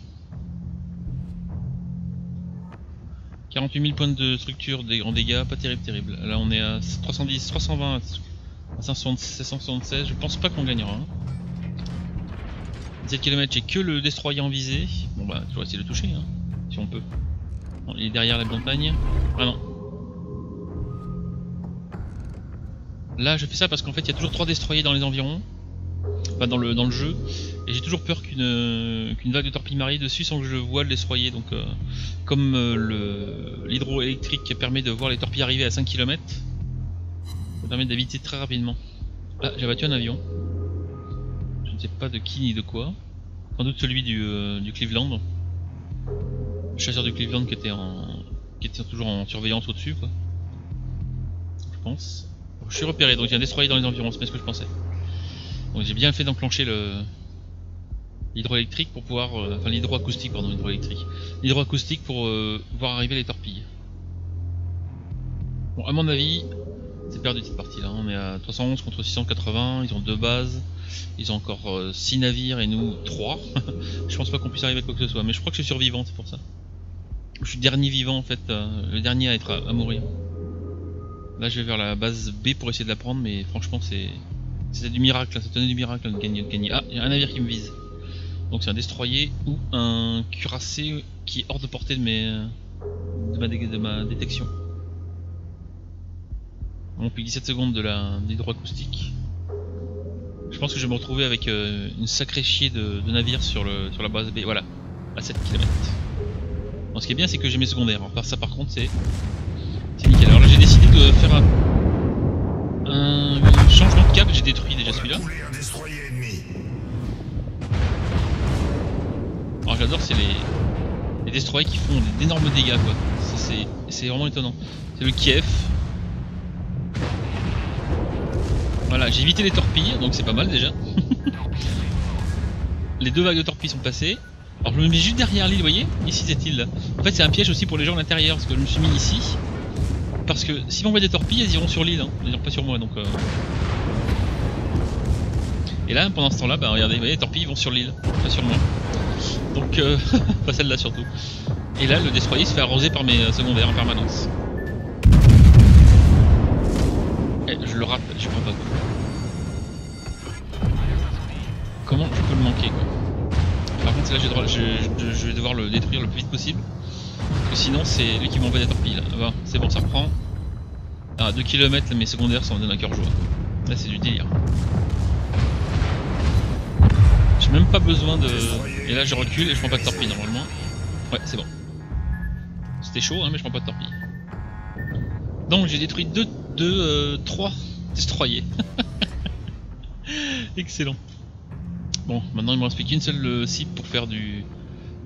48 000 points de structure, des grands dégâts, pas terrible, terrible. Là on est à 310, 320, à 576, 576, je pense pas qu'on gagnera. hein. 17 km, j'ai que le destroyer en visée. Bon bah, vais essayer de le toucher, hein, si on peut. Il est derrière la montagne. Ah non, Là, je fais ça parce qu'en fait, il y a toujours trois destroyers dans les environs, enfin dans le dans le jeu, et j'ai toujours peur qu'une euh, vague de torpilles m'arrive dessus sans que je vois le destroyer. Donc, euh, comme euh, le l'hydroélectrique permet de voir les torpilles arriver à 5 km, ça permet d'éviter très rapidement. Ah, j'ai battu un avion. Je ne sais pas de qui ni de quoi. Sans doute celui du, euh, Cleveland. Le chasseur du Cleveland qui était en qui était toujours en surveillance au-dessus, quoi. Je pense. Je suis repéré, donc il y a un destroyer dans les environs, c'est ce que je pensais. Donc j'ai bien fait d'enclencher le l'hydroélectrique pour pouvoir, euh, enfin l'hydroacoustique pardon, l'hydroélectrique, l'hydroacoustique pour euh, voir arriver les torpilles. Bon, à mon avis, c'est perdu cette partie-là. On est à 311 contre 680, ils ont deux bases, ils ont encore 6 navires et nous 3. (laughs) je pense pas qu'on puisse arriver à quoi que ce soit, mais je crois que je suis survivant, c'est pour ça. Je suis dernier vivant en fait, euh, le dernier à être à, mourir. Là je vais vers la base B pour essayer de la prendre, mais franchement c'est c'était du miracle, hein, ça tenait du miracle hein, de gagner, de gagner. Ah, il y a un navire qui me vise. Donc c'est un destroyer ou un cuirassé qui est hors de portée de mes de ma, de ma détection. On plus 17 secondes de la. Je pense que je vais me retrouver avec euh, une sacrée chier de, de navires sur, le, sur la base B. Voilà, à 7 km. Bon, ce qui est bien, c'est que j'ai mes secondaires. Alors, ça, par contre, c'est c'est nickel. Alors là, j'ai décidé de faire un, un changement de cap. J'ai détruit déjà celui-là. Alors j'adore, c'est les, destroyers qui font d'énormes dégâts quoi. C'est vraiment étonnant. C'est le Kiev. Voilà, j'ai évité les torpilles, donc c'est pas mal déjà. (laughs) les deux vagues de torpilles sont passées. Alors je me mets juste derrière l'île, vous voyez Ici cette île là. En fait c'est un piège aussi pour les gens à l'intérieur, parce que je me suis mis ici. Parce que si m'envoient des torpilles, elles iront sur l'île, hein. elles iront pas sur moi donc... euh. Et là, pendant ce temps-là, bah regardez, vous voyez, les torpilles vont sur l'île, pas sur moi. Donc, euh, (laughs) pas celle-là surtout. Et là, le destroyer se fait arroser par mes euh, secondaires en permanence. Eh, je le rate, je comprends pas quoi. Comment je peux le manquer quoi Par contre, là, je, vais devoir le détruire le plus vite possible. Sinon, c'est lui qui m'envoie des torpilles. C'est bon, ça reprend. À 2 km, mes secondaires, me donne un cœur joie. Là, c'est du délire. Même pas besoin de. Et là, je recule et je prends pas de torpille normalement. Ouais, c'est bon. C'était chaud, hein, mais je prends pas de torpille. Donc, j'ai détruit 2, 2, 3 destroyers. (laughs) Excellent. Bon, maintenant il me reste plus qu'une seule euh, cible pour faire du,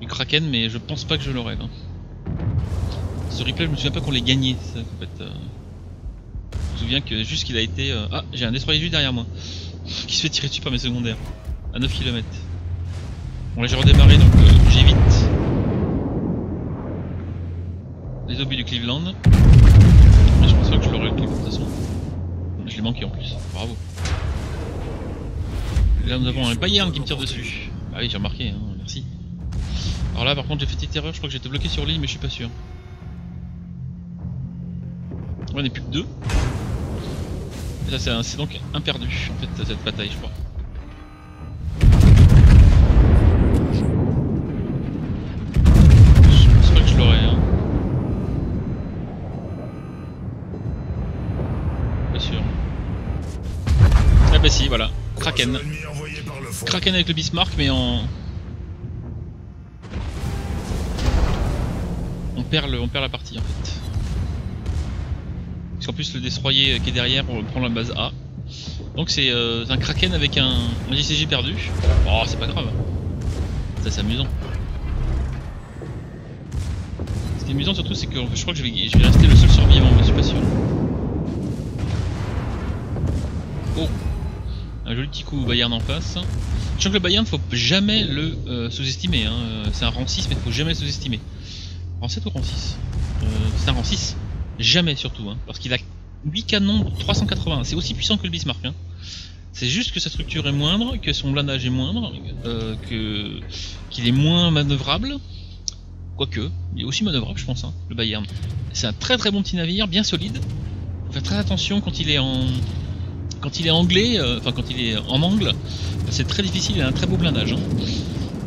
du Kraken, mais je pense pas que je l'aurai là. Ce replay, je me souviens pas qu'on l'ait gagné, ça, en fait. euh. Je me souviens que juste qu'il a été. euh, Ah, j'ai un destroyer juste derrière moi (laughs) qui se fait tirer dessus par mes secondaires à 9 km. Bon là j'ai redémarré donc euh, j'évite les obus du Cleveland. Je pense pas que je l'aurai le de toute façon. Je l'ai manqué en plus, bravo. Là nous avons un Bayern qui me tire dessus. Ah oui j'ai remarqué, hein, merci. Alors là par contre j'ai fait petite erreur, je crois que j'étais bloqué sur l'île mais je suis pas sûr. On n'est plus que deux. Et ça c'est donc un perdu en fait cette bataille je crois. Kraken. Avec le Bismarck, mais en. On perd, le, on perd la partie en fait. Parce qu'en plus, le destroyer qui est derrière, on prend la base A. Donc c'est euh, un Kraken avec un, un JCG perdu. Oh, c'est pas grave. Ça, c'est amusant. Ce qui est amusant surtout, c'est que je crois que je vais, je vais rester le seul survivant, mais je suis pas sûr. Oh Joli petit coup au Bayern en face. Sachant que le Bayern, faut jamais le euh, sous-estimer. Hein. Euh, C'est un rang 6, mais faut jamais le sous-estimer. Rang 7 ou rang 6 euh, C'est un rang 6. Jamais surtout, hein, parce qu'il a 8 canons 380. C'est aussi puissant que le Bismarck. Hein. C'est juste que sa structure est moindre, que son blindage est moindre, qu'il est moins manœuvrable. Quoique, il est aussi manœuvrable, je pense, le Bayern. C'est un très très bon petit navire, bien solide. Faut faire très attention quand il est en quand il est anglais, euh, enfin quand il est en angle, c'est très difficile. Il a un très beau blindage. hein.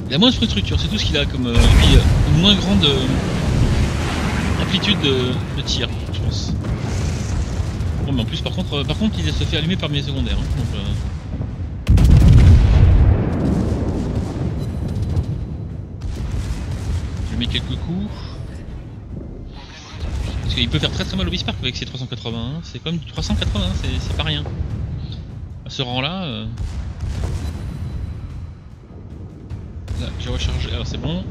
Il a moins de structure, c'est tout ce qu'il a comme euh, lui, euh, une moins grande amplitude de, tir, je pense. Bon, mais en plus, par contre, par contre, il se fait allumer par mes secondaires. hein, donc, Je mets quelques coups. Parce qu'il peut faire très très mal au Bismarck avec ses 380. hein. C'est comme du 380, c'est c'est pas rien. Ce rang-là. euh, Là, j'ai rechargé. Alors c'est bon. Alors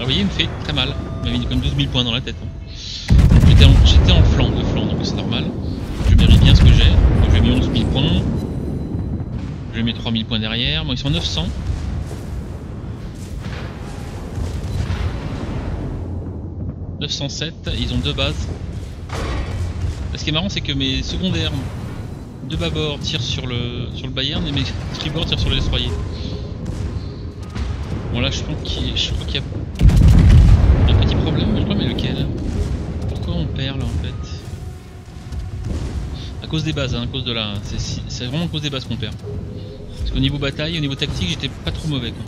vous voyez, il me fait très mal. Il m'a mis comme 12 000 points dans la tête. hein. J'étais en, flanc, de flanc, donc c'est normal. Je mérite bien ce que j'ai. Donc j'ai mis 11 000 points. Je mis 3 000 points derrière. Bon, ils sont 900. « 907, ils ont deux bases. Ce qui est marrant, c'est que mes secondaires de bâbord tirent sur le, sur le Bayern et mes tribord tirent sur le destroyer. Bon là je crois qu'il je crois qu'il y a un petit le problème, le problème est lequel? Pourquoi on perd là en fait? À cause des bases, hein, à cause de là. C'est vraiment à cause des bases qu'on perd. Parce qu'au niveau bataille, au niveau tactique, j'étais pas trop mauvais quoi.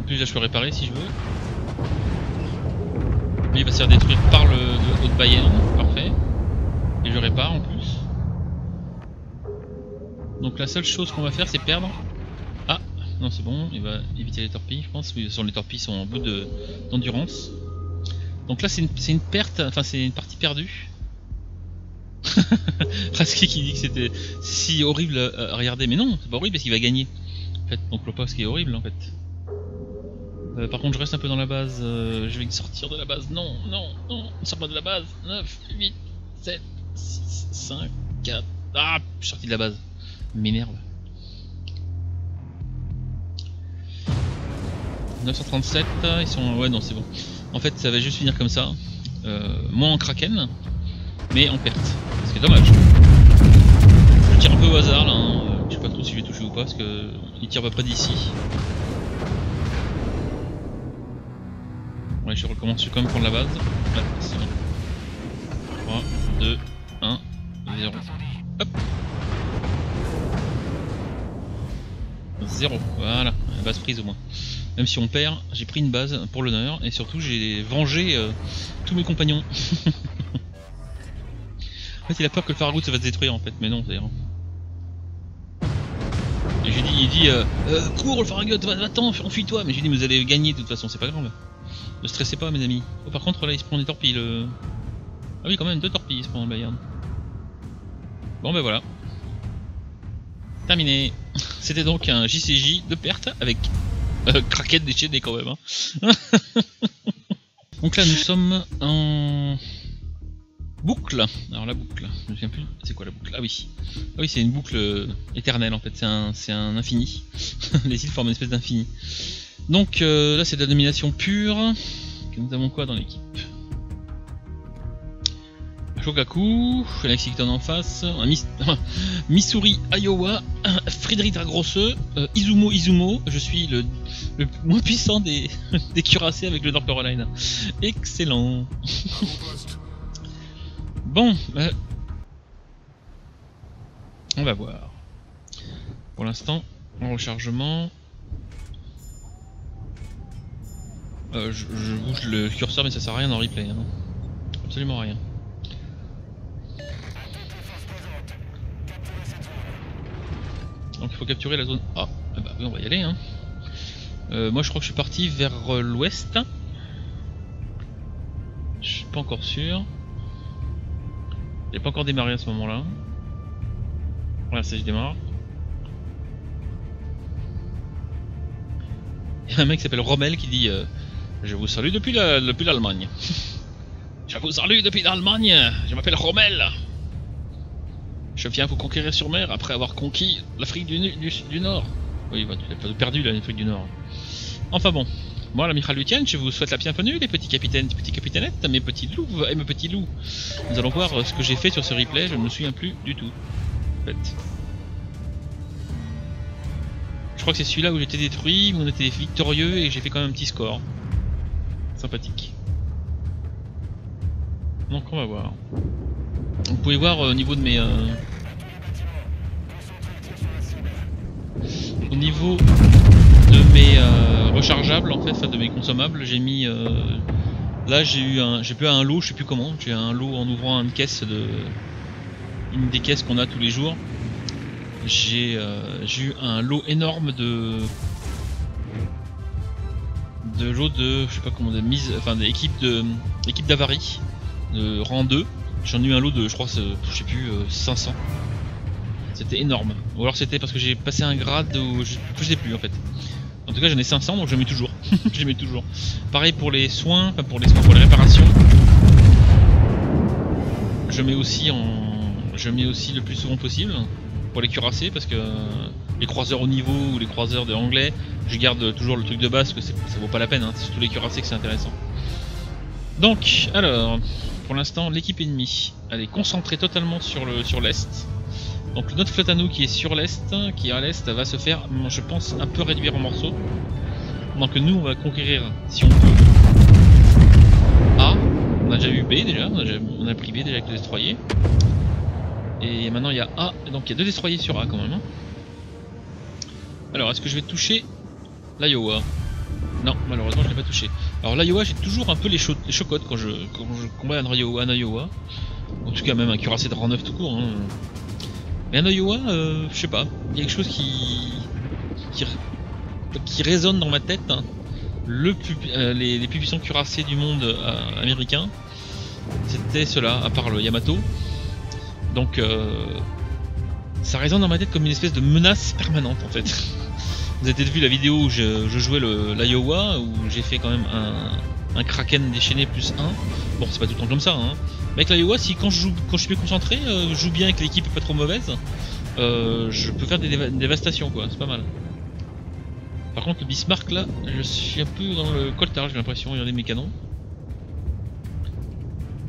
En plus là je peux réparer si je veux. Lui il va se faire détruire par le, le de Bayern, parfait. Et je répare en plus. Donc la seule chose qu'on va faire c'est perdre. Ah non c'est bon, il va éviter les torpilles je pense. De les torpilles sont en bout de- d'endurance. Donc là c'est une, perte, enfin c'est une partie perdue. (laughs) Raski qui dit que c'était si horrible à regarder, mais non, c'est pas horrible parce qu'il va gagner. En fait, donc ce qui est horrible en fait. Euh, par contre je reste un peu dans la base, euh, je vais sortir de la base, non, non, non, ne sors pas de la base, 9, 8, 7, 6, 5, 4, ah, je suis sorti de la base, m'énerve. 937, ils sont, ouais non c'est bon. En fait ça va juste finir comme ça, euh, moins en kraken, mais en perte, ce qui est dommage. Je tire un peu au hasard là, hein, euh, je sais pas trop si je vais toucher ou pas parce que il tire pas près d'ici. Ouais, je recommence, je vais quand même prendre la base. Ouais, c'est bon. 3, 2, 1, 0. Hop 0, voilà, la base prise au moins. Même si on perd, j'ai pris une base pour l'honneur et surtout j'ai vengé euh, tous mes compagnons. (laughs) en fait, il a peur que le Farragut se fasse détruire en fait, mais non, d'ailleurs. Et j'ai dit, il dit, euh, Euh, cours le Farragut, va- va-t'en, enfuis-toi. Mais j'ai dit, vous allez gagner de toute façon, c'est pas grave. Ne stressez pas, mes amis. Oh, par contre, là, il se prend des torpilles. Le... Ah oui, quand même, deux torpilles, il se prend le Bayern. Bon, ben voilà. Terminé. (laughs) C'était donc un JCJ de perte avec euh, Kraken quand même. hein. (laughs) donc là, nous sommes en boucle. Alors la boucle, je me souviens plus. C'est quoi la boucle? Ah oui. Ah oui, c'est une boucle euh, éternelle en fait. C'est un, c'est un infini. (laughs) Les îles forment une espèce d'infini. Donc euh, là, c'est de la domination pure. Nous avons quoi dans l'équipe? Shogaku, Lexington en face, Missouri, Iowa, Friedrich Grosse, euh, Izumo, Izumo, je suis le, le moins puissant (laughs) des, cuirassés avec le North Carolina. Excellent. Bon, euh, on va voir. Pour l'instant, en rechargement, euh, je, je bouge le curseur mais ça sert à rien en replay. hein. Absolument rien. Il faut capturer la zone A. Ah bah oui, on va y aller. Hein. Euh, moi je crois que je suis parti vers euh, l'ouest. Je suis pas encore sûr. J'ai pas encore démarré à ce moment-là. Voilà, ça je démarre. Il y a un mec qui s'appelle Rommel qui dit euh, Je vous salue depuis la- depuis l'Allemagne. (laughs) je vous salue depuis l'Allemagne. Je m'appelle Rommel. Je viens vous conquérir sur mer après avoir conquis l'Afrique du, du, Nord. Oui, bah, tu l'as perdu l'Afrique du Nord. Enfin bon. Moi, l'amiral Lutien, je vous souhaite la bienvenue, les petits capitaines, petits capitainettes, mes petits loups et mes petits loups. Nous allons voir euh, ce que j'ai fait sur ce replay, je ne me souviens plus du tout. Fait. Je crois que c'est celui-là où j'étais détruit, où on était victorieux et j'ai fait quand même un petit score. Sympathique. Donc on va voir. Vous pouvez voir euh, au niveau de mes... euh, Au niveau de mes euh, rechargeables en fait, de mes consommables, j'ai mis... euh, Là j'ai eu un... J'ai plus un lot, je sais plus comment, j'ai un lot en ouvrant une caisse de... Une des caisses qu'on a tous les jours. J'ai eu un lot énorme de... De lot de... Je sais pas comment de mise... Enfin d'équipes de... D'avarie. De rang 2. J'en ai eu un lot de, je crois, je sais plus, euh, 500. C'était énorme. Ou alors c'était parce que j'ai passé un grade où je, je sais plus en fait. En tout cas, j'en ai 500 donc je mets toujours. (laughs) je mets toujours. Pareil pour les soins, enfin pour les soins, pour les réparations. Je mets aussi en, je mets aussi le plus souvent possible pour les cuirassés parce que les croiseurs au niveau ou les croiseurs de anglais, je garde toujours le truc de base parce que ça vaut pas la peine. Hein. C'est surtout les cuirassés que c'est intéressant. Donc, alors, pour l'instant, l'équipe ennemie, elle est concentrée totalement sur le sur l'est. Donc notre flotte à nous qui est sur l'est, qui est à l'est, va se faire, je pense, un peu réduire en morceaux. Donc nous, on va conquérir, si on peut, déjà eu B déjà, on a, déjà- on a pris B déjà avec le destroyer. Et maintenant il y a A, donc il y a deux destroyers sur A quand même. hein. Alors est-ce que je vais toucher l'Iowa? Non, malheureusement je l'ai pas touché. Alors l'Iowa j'ai toujours un peu les, cho- les chocottes quand je, quand je combats un Iowa, un. En tout cas même un cuirassé de rang 9 tout court. hein. Mais un Iowa, euh, je sais pas, il y a quelque chose qui, résonne dans ma tête. hein. Euh, les, plus puissants cuirassés du monde euh, américain, c'était cela, à part le Yamato. Donc ça résonne dans ma tête comme une espèce de menace permanente en fait. (laughs) Vous avez peut-être vu la vidéo où je, je jouais l'Iowa, où j'ai fait quand même un, un Kraken déchaîné plus 1. Bon, c'est pas tout le temps comme ça, hein. Mais avec l'Iowa, si quand je, quand je suis bien concentré, euh, je joue bien avec l'équipe pas trop mauvaise, euh, je peux faire des déva- dévastations quoi, c'est pas mal. Par contre, le Bismarck là, je suis un peu dans le coltard, j'ai l'impression, regardez mes canons.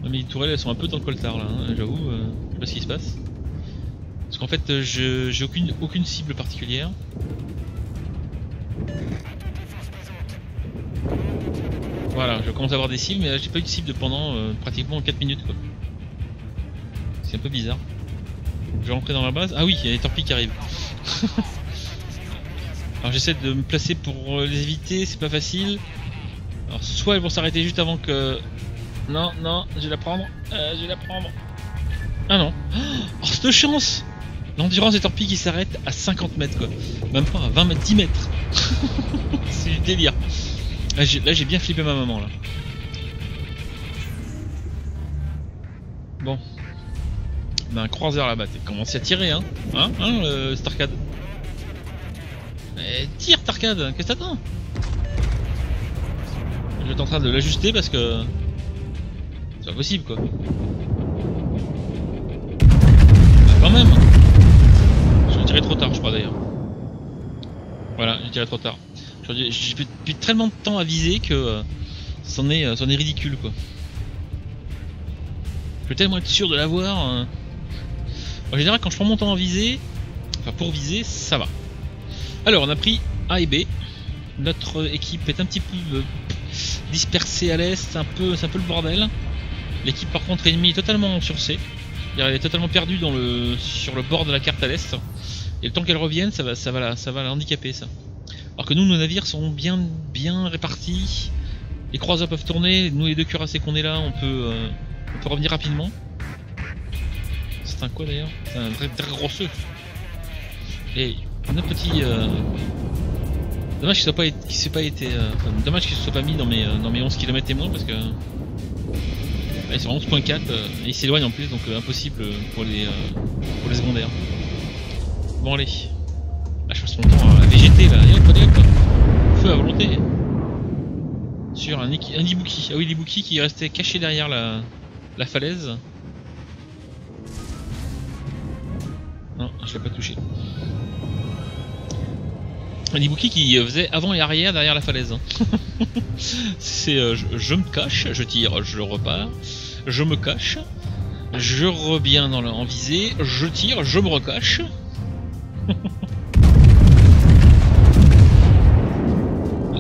Mes tourelles elles sont un peu dans le coltard là, hein, j'avoue, euh, je sais pas ce qui se passe. Parce qu'en fait, j'ai aucune, aucune cible particulière. Voilà, je commence à avoir des cibles, mais j'ai pas eu de cible pendant euh, pratiquement 4 minutes quoi. C'est un peu bizarre. Je vais rentrer dans la base. Ah oui, il y a les torpilles qui arrivent. (laughs) Alors j'essaie de me placer pour euh, les éviter, c'est pas facile. Alors soit elles vont s'arrêter juste avant que... Non, non, je vais la prendre. Euh, je vais la prendre. Ah non. (gasps) Oh, cette chance L'endurance des torpilles qui s'arrête à 50 mètres quoi. Même pas à 20 mètres, 10 mètres. (laughs) c'est du délire. Là j'ai bien flippé ma maman là. Bon. On a un croiseur là-bas, t'es commencé à tirer hein Hein, hein le Starcade Eh, tire Starcade, qu'est-ce que t'attends? Je suis en train de l'ajuster parce que... C'est pas possible quoi. Bah, quand même J'ai tiré trop tard je crois d'ailleurs. Voilà, j'ai tiré trop tard. J'ai depuis tellement de temps à viser que euh, c'en est, euh, c'en est ridicule quoi. Je peux tellement être sûr de l'avoir. euh. En général, quand je prends mon temps à viser, enfin pour viser, ça va. Alors, on a pris A et B. Notre équipe est un petit peu dispersée à l'est, c'est un peu, le bordel. L'équipe par contre ennemie est totalement sur C. Elle est totalement perdue sur le bord de la carte à l'est. Et le temps qu'elle revienne, ça va, ça va la handicaper ça. Alors que nous, nos navires sont bien, bien répartis. Les croiseurs peuvent tourner. Nous, les deux cuirassés qu'on est là, on peut, euh, on peut revenir rapidement. C'est un quoi d'ailleurs? C'est un très, très gros œuf. Et notre petit. euh, Dommage qu'il soit pas, été- qu'il s'est pas été. euh, enfin, dommage qu'il se soit pas mis dans mes, euh, dans mes 11 km et moins parce que. Ouais, c'est 11.4 euh, et il s'éloigne en plus donc euh, impossible pour les, euh, pour les secondaires. Bon allez. Je passe mon temps à végéter là, hop, allez hop. Feu à volonté. Sur un, un Ibuki. Ah oui, l'Ibuki qui est resté caché derrière la, la falaise. Non, je l'ai pas touché. Un Ibuki qui faisait avant et arrière derrière la falaise. hein. (laughs) C'est euh, je, me cache, je tire, je repars, je me cache, je reviens dans le, en visée, je tire, je me recache. (laughs)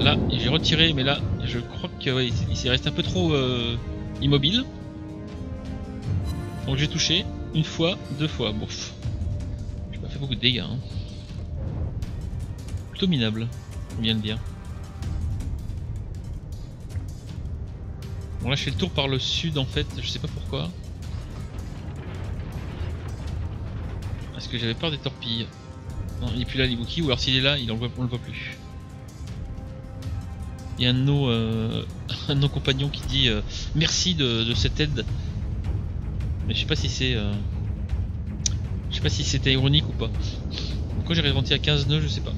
Là, j'ai retiré, mais là, je crois que il s'est- resté un peu trop euh, immobile. Donc j'ai touché une fois, deux fois. Bon, j'ai pas fait beaucoup de dégâts. hein. Plutôt minable, on vient de dire. Bon là, je fais le tour par le sud en fait, je sais pas pourquoi. Parce que j'avais peur des torpilles. Non, il est plus là, l'Ibuki, ou alors s'il est là, il en on le voit plus. Il y a un de nos, euh, (laughs) un de nos compagnons qui dit euh, merci de, cette aide. Mais je sais pas si c'est. euh, je sais pas si c'était ironique ou pas. Pourquoi j'ai ralenti à 15 nœuds, je sais pas.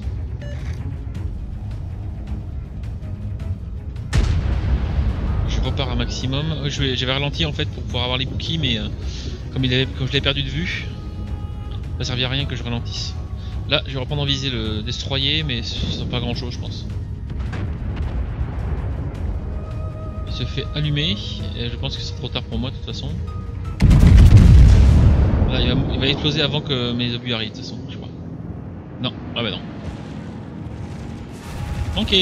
Je repars à maximum. Euh, J'avais ralenti en fait pour pouvoir avoir les bookies, mais comme, il avait, comme je l'ai perdu de vue, ça servait à rien que je ralentisse. Là, je vais reprendre en visée le destroyer, mais ce sera pas grand chose, je pense. Se fait allumer, et je pense que c'est trop tard pour moi de toute façon. Il va, exploser avant que mes obus arrivent de toute façon, je crois. Non, ah bah non. Ok.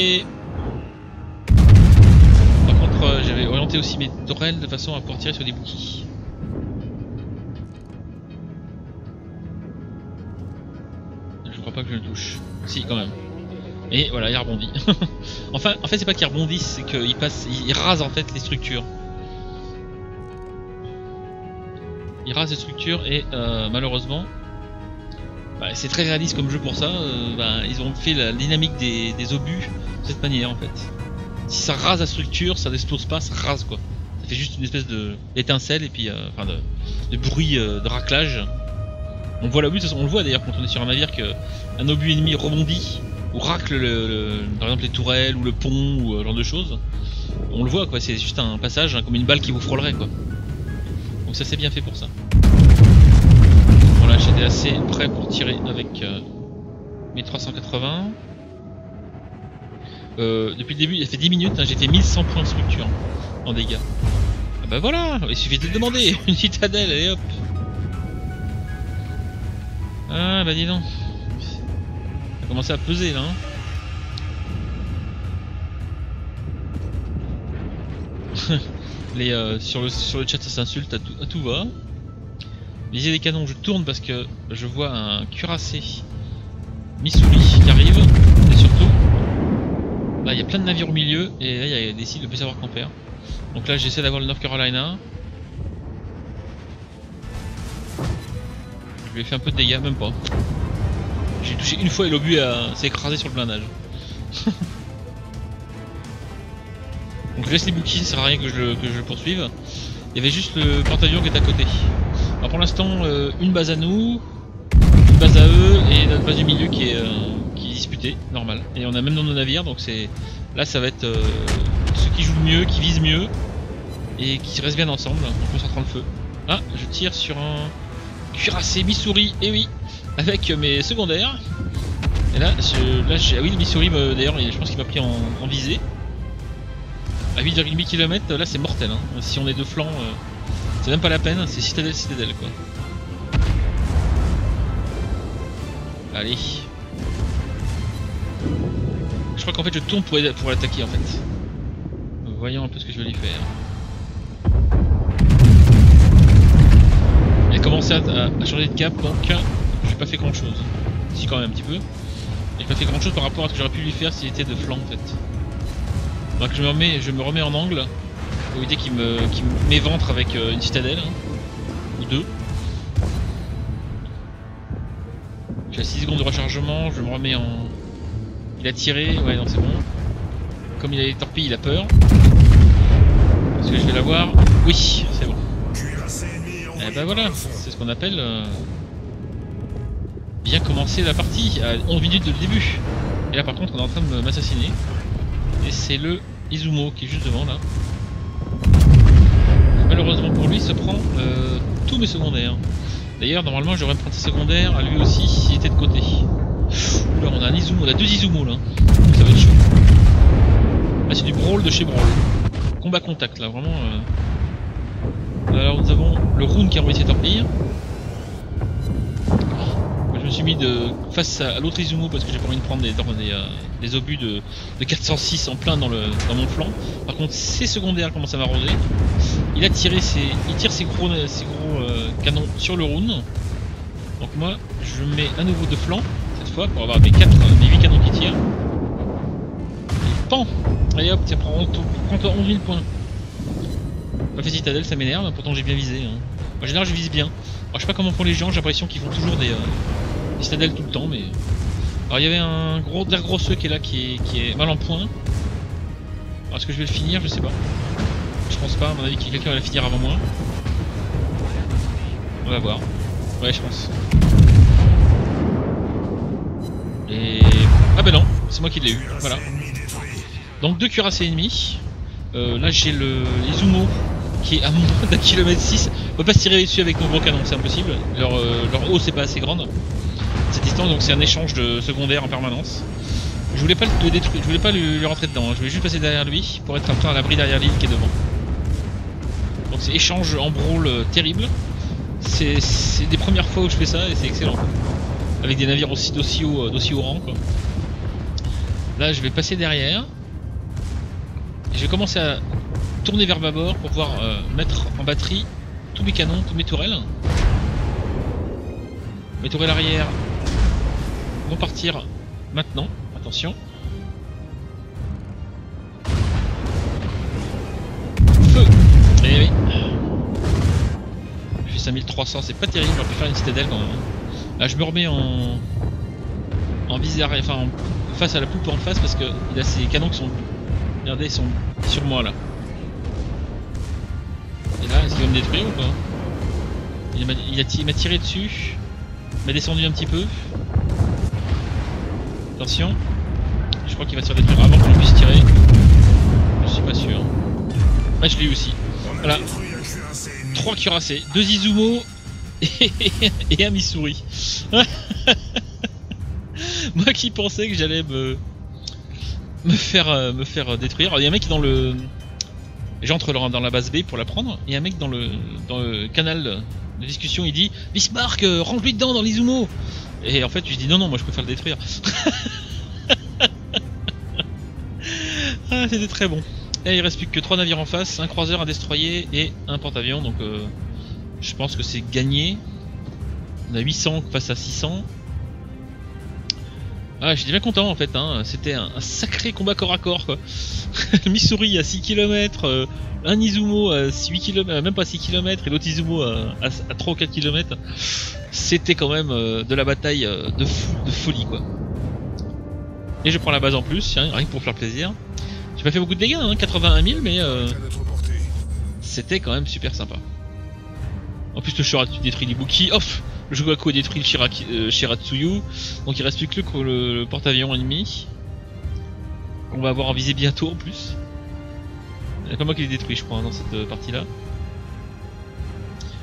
Par contre, euh, j'avais orienté aussi mes tourelles de façon à pouvoir tirer sur des bouquets. Je crois pas que je le touche. Si, quand même. Et voilà, il rebondit. (laughs) enfin, en fait, c'est pas qu'il rebondit, c'est qu'il passe, il rase en fait les structures. Il rase les structures et euh, malheureusement, bah, c'est très réaliste comme jeu pour ça. euh, bah, ils ont fait la dynamique des, obus de cette manière en fait. Si ça rase la structure, ça n'explose pas, ça rase quoi. Ça fait juste une espèce de d'étincelle et puis euh, enfin de, bruit euh, de raclage. On voit l'obus, on le voit d'ailleurs quand on est sur un navire que un obus ennemi rebondit ou racle le, le- par exemple les tourelles ou le pont ou euh, ce genre de choses. On le voit quoi, c'est juste un passage hein, comme une balle qui vous frôlerait quoi. Donc ça c'est bien fait pour ça. Voilà, j'étais assez prêt pour tirer avec euh, mes 380. Euh, depuis le début, il a fait 10 minutes, j'ai fait 1100 points de structure en dégâts. Ah bah voilà, il suffit de demander, (laughs) une citadelle et hop. Ah bah dis donc. Commencé à peser là. hein. (laughs) Les, euh, sur, le, chat ça s'insulte à tout, à tout va. Visée des canons, je tourne parce que je vois un cuirassé Missouri qui arrive. Et surtout, là il y a plein de navires au milieu et là il y a des sites de plus savoir qu'en faire. Donc là j'essaie d'avoir le North Carolina. Je lui ai fait un peu de dégâts, même pas. J'ai touché une fois et l'obus s'est écrasé sur le blindage. (laughs) Donc je laisse les bouquets, ça sert à rien que je le, que je le poursuive. Il y avait juste le porte-avions qui est à côté. Alors pour l'instant, euh, une base à nous, une base à eux et notre base du milieu qui est, euh, qui est disputée, normal. Et on a même dans nos navires, donc c'est là ça va être euh, ceux qui jouent le mieux, qui visent mieux et qui restent bien ensemble en concentrant le feu. Ah, je tire sur un cuirassé Missouri, et oui, avec mes secondaires. Et là, là j'ai- ah oui, le Missouri, me- d'ailleurs, je pense qu'il m'a pris en, visée. À 8,8 km, là c'est mortel. Hein. Si on est deux flancs, euh, c'est même pas la peine, c'est citadelle citadelle quoi. Allez. Je crois qu'en fait je tourne pour, pour l'attaquer en fait. Voyons un peu ce que je vais lui faire. Il a commencé à, à- à changer de cap donc j'ai pas fait grand chose. Si quand même un petit peu. J'ai pas fait grand chose par rapport à ce que j'aurais pu lui faire s'il était de flanc en fait. Donc je me remets, je me remets en angle pour éviter qu'il me qu'il m'éventre avec euh, une citadelle hein, ou deux. J'ai 6 secondes de rechargement, je me remets en. Il a tiré, ouais non c'est bon. Comme il a les torpilles, il a peur. Est-ce que je vais l'avoir? Oui, c'est bon. Et bah voilà, c'est ce qu'on appelle euh, bien commencer la partie à 11 minutes de début. Et là par contre on est en train de m'assassiner. Et c'est le Izumo qui est juste devant là. Malheureusement pour lui, il se prend euh, tous mes secondaires. D'ailleurs, normalement, j'aurais prendre ses secondaires à lui aussi s'il était de côté. Oula, on a un Izumo, on a deux Izumo là. Donc ça va être chaud. Là, c'est du brawl de chez brawl. Combat contact là, vraiment. euh. Alors, nous avons le Rune qui a envoyé ses torpilles. Je me suis mis de face à, l'autre Izumo parce que j'ai pas envie de prendre des, euh, des obus de, de 406 en plein dans, le, dans mon flanc. Par contre, ses secondaires commencent à m'arroser. Il a tiré ses, il tire ses gros, ses gros euh, canons sur le Rune. Donc moi, je mets à nouveau de flanc cette fois pour avoir mes 4, mes 8 canons qui tirent. Et pan Allez hop, tiens, prends, prends toi 11 000 points. Pas fait citadelle, ça m'énerve, pourtant j'ai bien visé. hein. En général, je vise bien. Alors, je sais pas comment font les gens, j'ai l'impression qu'ils font toujours euh, des citadelles tout le temps, mais. Alors, il y avait un gros der grosseux qui est là, qui est, qui est mal en point. Alors, est-ce que je vais le finir? Je sais pas. Je pense pas, à mon avis, a quelqu'un va le finir avant moi. On va voir. Ouais, je pense. Et. Ah bah non, c'est moi qui l'ai eu, voilà. Donc deux cuirassés ennemis. Euh, là j'ai le Izumo qui est à moins (laughs) d'un kilomètre 6. On peut pas se tirer dessus avec nos gros canons, c'est impossible. Leur, euh, leur eau c'est pas assez grande. Distance donc c'est un échange de secondaires en permanence. Je voulais pas le détruire, je voulais pas lui, rentrer dedans, hein. je voulais juste passer derrière lui pour être à l'abri derrière l'île qui est devant. Donc c'est échange en brawl euh, terrible. C'est des premières fois où je fais ça et c'est excellent. Avec des navires aussi d'aussi haut, euh, haut rang quoi. Là je vais passer derrière. Et je vais commencer à tourner vers bâbord pour pouvoir euh, mettre en batterie tous mes canons, tous mes tourelles. Mes tourelles arrière vont partir maintenant. Attention. Feu Eh oui. Je fais 5300, c'est pas terrible, j'aurais pu faire une citadelle quand même. hein. Là je me remets en... En arrière, enfin en- face à la poupe en face parce que il a ses canons qui sont... Regardez, ils sont sur moi là. Et là, est-ce qu'il va me détruire ou pas? Il m'a tiré dessus. Il m'a descendu un petit peu. Attention. Je crois qu'il va se faire détruire avant qu'on puisse tirer. Je suis pas sûr. Ah, je l'ai aussi. Voilà. Détruit un cuirassé ennemi. Trois cuirassés, deux Izumo (laughs) et, un Missouri. (laughs) Moi qui pensais que j'allais me faire euh, me faire détruire. Il y a un mec dans le j'entre dans dans la base B pour la prendre. Il y a un mec dans le dans le canal de discussion. Il dit Bismarck, euh, range-lui dedans dans l'Izumo. Et en fait, je dis non non, moi je préfère le détruire. (laughs) ah, c'était très bon. Et il reste plus que 3 navires en face, un croiseur, un destroyer et un porte-avions. Donc euh, je pense que c'est gagné. On a 800 face à 600. Ah, j'étais bien content en fait. Hein. C'était un, sacré combat corps à corps. Quoi. (laughs) Missouri à 6 km, un Izumo à 8 km, même pas 6 km, et l'autre Izumo à, à, à 3 ou 4 km. C'était quand même euh, de la bataille euh, de, fou, de folie quoi. Et je prends la base en plus, rien que pour faire plaisir. J'ai pas fait beaucoup de dégâts, hein, 81 000, mais euh, c'était quand même super sympa. En plus, le Shiratsu détruit l'Ibuki. Off Le Jogaku a détruit le Shiraki, euh, Shiratsuyu. Donc il reste plus que le, porte-avions ennemi. On va avoir en visée bientôt en plus. Il y a pas moi qui l'ai détruit, je crois, hein, dans cette euh, partie-là.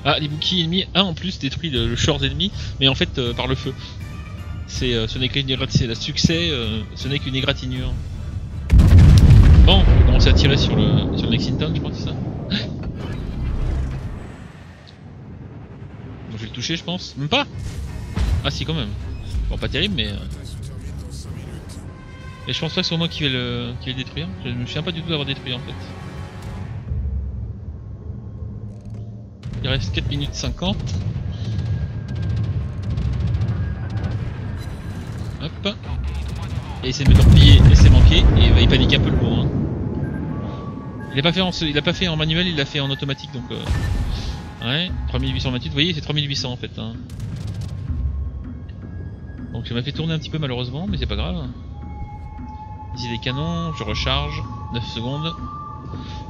Ah, l'Ibuki ennemi a en plus détruit le, le short ennemi, mais en fait euh, par le feu. C'est, euh, ce n'est qu'une la succès, ce n'est qu'une égratignure. Bon, on commencer à tirer sur le, sur le Lexington, je crois c'est ça? Bon, je vais le toucher, je pense. Même pas Ah si, quand même. Bon, pas terrible, mais... euh, Bataille se termine dans 5 minutes. Et je pense pas que c'est moi qui vais le, le détruire. Je me souviens pas du tout d'avoir détruit, en fait. Il reste 4 minutes 50. Hop. Et essayer de me torpiller, c'est manqué. Et bah, il panique un peu le. Hein. Il a pas fait en, pas fait en manuel, il l'a fait en automatique donc. Euh... Ouais, 3828, vous voyez c'est 3800 en fait. Hein. Donc ça m'a fait tourner un petit peu malheureusement, mais c'est pas grave. Ici des canons, je recharge, 9 secondes.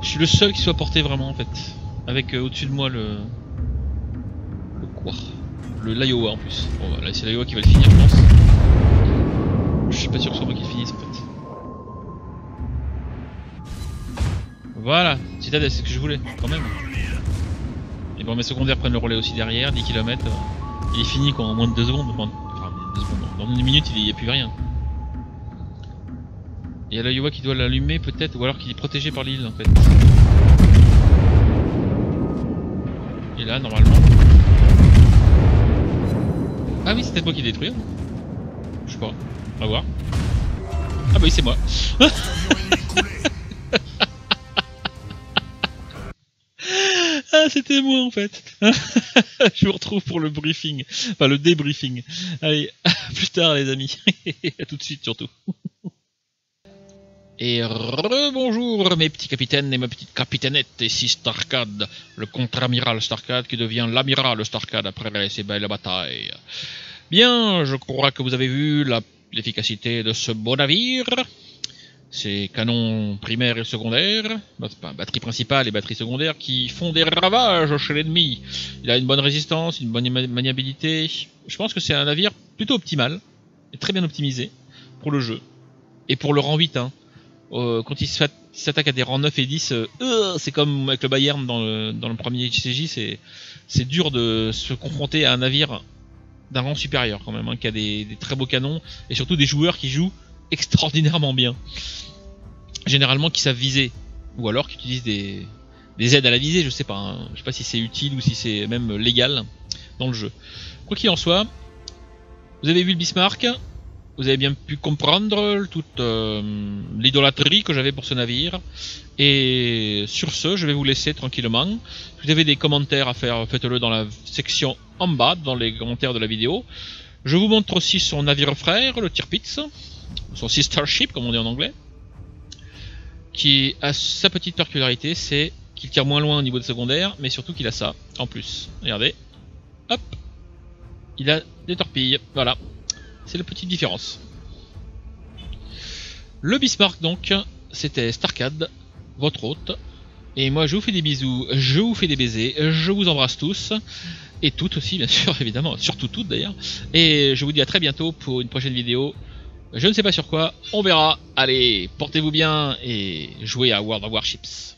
Je suis le seul qui soit porté vraiment en fait. Avec euh, au-dessus de moi le... Le quoi? Le l'Iowa en plus. Bon bah, là c'est l'Iowa qui va le finir je pense. Je suis pas sûr que ce soit moi qui le finisse en fait. Voilà, c'est ce que je voulais, quand même. Et bon, mes secondaires prennent le relais aussi derrière, 10 km. il est fini quoi, en moins de 2 secondes. Enfin, deux secondes. Dans une minute, il n'y a plus rien. Il y a l'Iowa qui doit l'allumer peut-être, ou alors qu'il est protégé par l'île en fait. Et là, normalement. Ah oui, c'était moi qui l'ai détruit. Je sais pas. On va voir. Ah bah oui, c'est moi. (laughs) Ah, c'était moi en fait. (laughs) Je vous retrouve pour le briefing, enfin le débriefing. Allez, (laughs) à plus tard les amis. (laughs) à tout de suite surtout. Et rebonjour mes petits capitaines et mes petites capitainettes, ici Starcad, le contre-amiral Starcad qui devient l'amiral Starcad après ces belles batailles. Bien, je crois que vous avez vu l'efficacité de ce beau navire. Ses canons primaires et secondaires, pas, batterie principale et batterie secondaire, qui font des ravages chez l'ennemi. Il a une bonne résistance, une bonne ma- maniabilité. Je pense que c'est un navire plutôt optimal, et très bien optimisé pour le jeu. Et pour le rang 8, hein. Euh, quand il s'attaque à des rangs 9 et 10, euh, euh, c'est comme avec le Bayern dans le, premier JCJ, c'est, dur de se confronter à un navire d'un rang supérieur quand même, hein, qui a des très beaux canons, et surtout des joueurs qui jouent extraordinairement bien. Généralement qui savent viser, ou alors qui utilisent des, des aides à la visée, je sais pas, hein. je sais pas si c'est utile ou si c'est même légal dans le jeu. Quoi qu'il en soit, vous avez vu le Bismarck, vous avez bien pu comprendre toute euh, l'idolâtrie que j'avais pour ce navire. Et sur ce, je vais vous laisser tranquillement. Si vous avez des commentaires à faire, faites-le dans la section en bas, dans les commentaires de la vidéo. Je vous montre aussi son navire frère, le Tirpitz, son sister ship comme on dit en anglais, qui a sa petite particularité, c'est qu'il tire moins loin au niveau de secondaire, mais surtout qu'il a ça en plus. Regardez, hop, il a des torpilles, voilà. C'est la petite différence. Le Bismarck donc, c'était Starcad, votre hôte. Et moi je vous fais des bisous, je vous fais des baisers, je vous embrasse tous. Et toutes aussi bien (laughs) sûr évidemment, surtout toutes d'ailleurs. Et je vous dis à très bientôt pour une prochaine vidéo. Je ne sais pas sur quoi, on verra. Allez, portez-vous bien et jouez à World of Warships.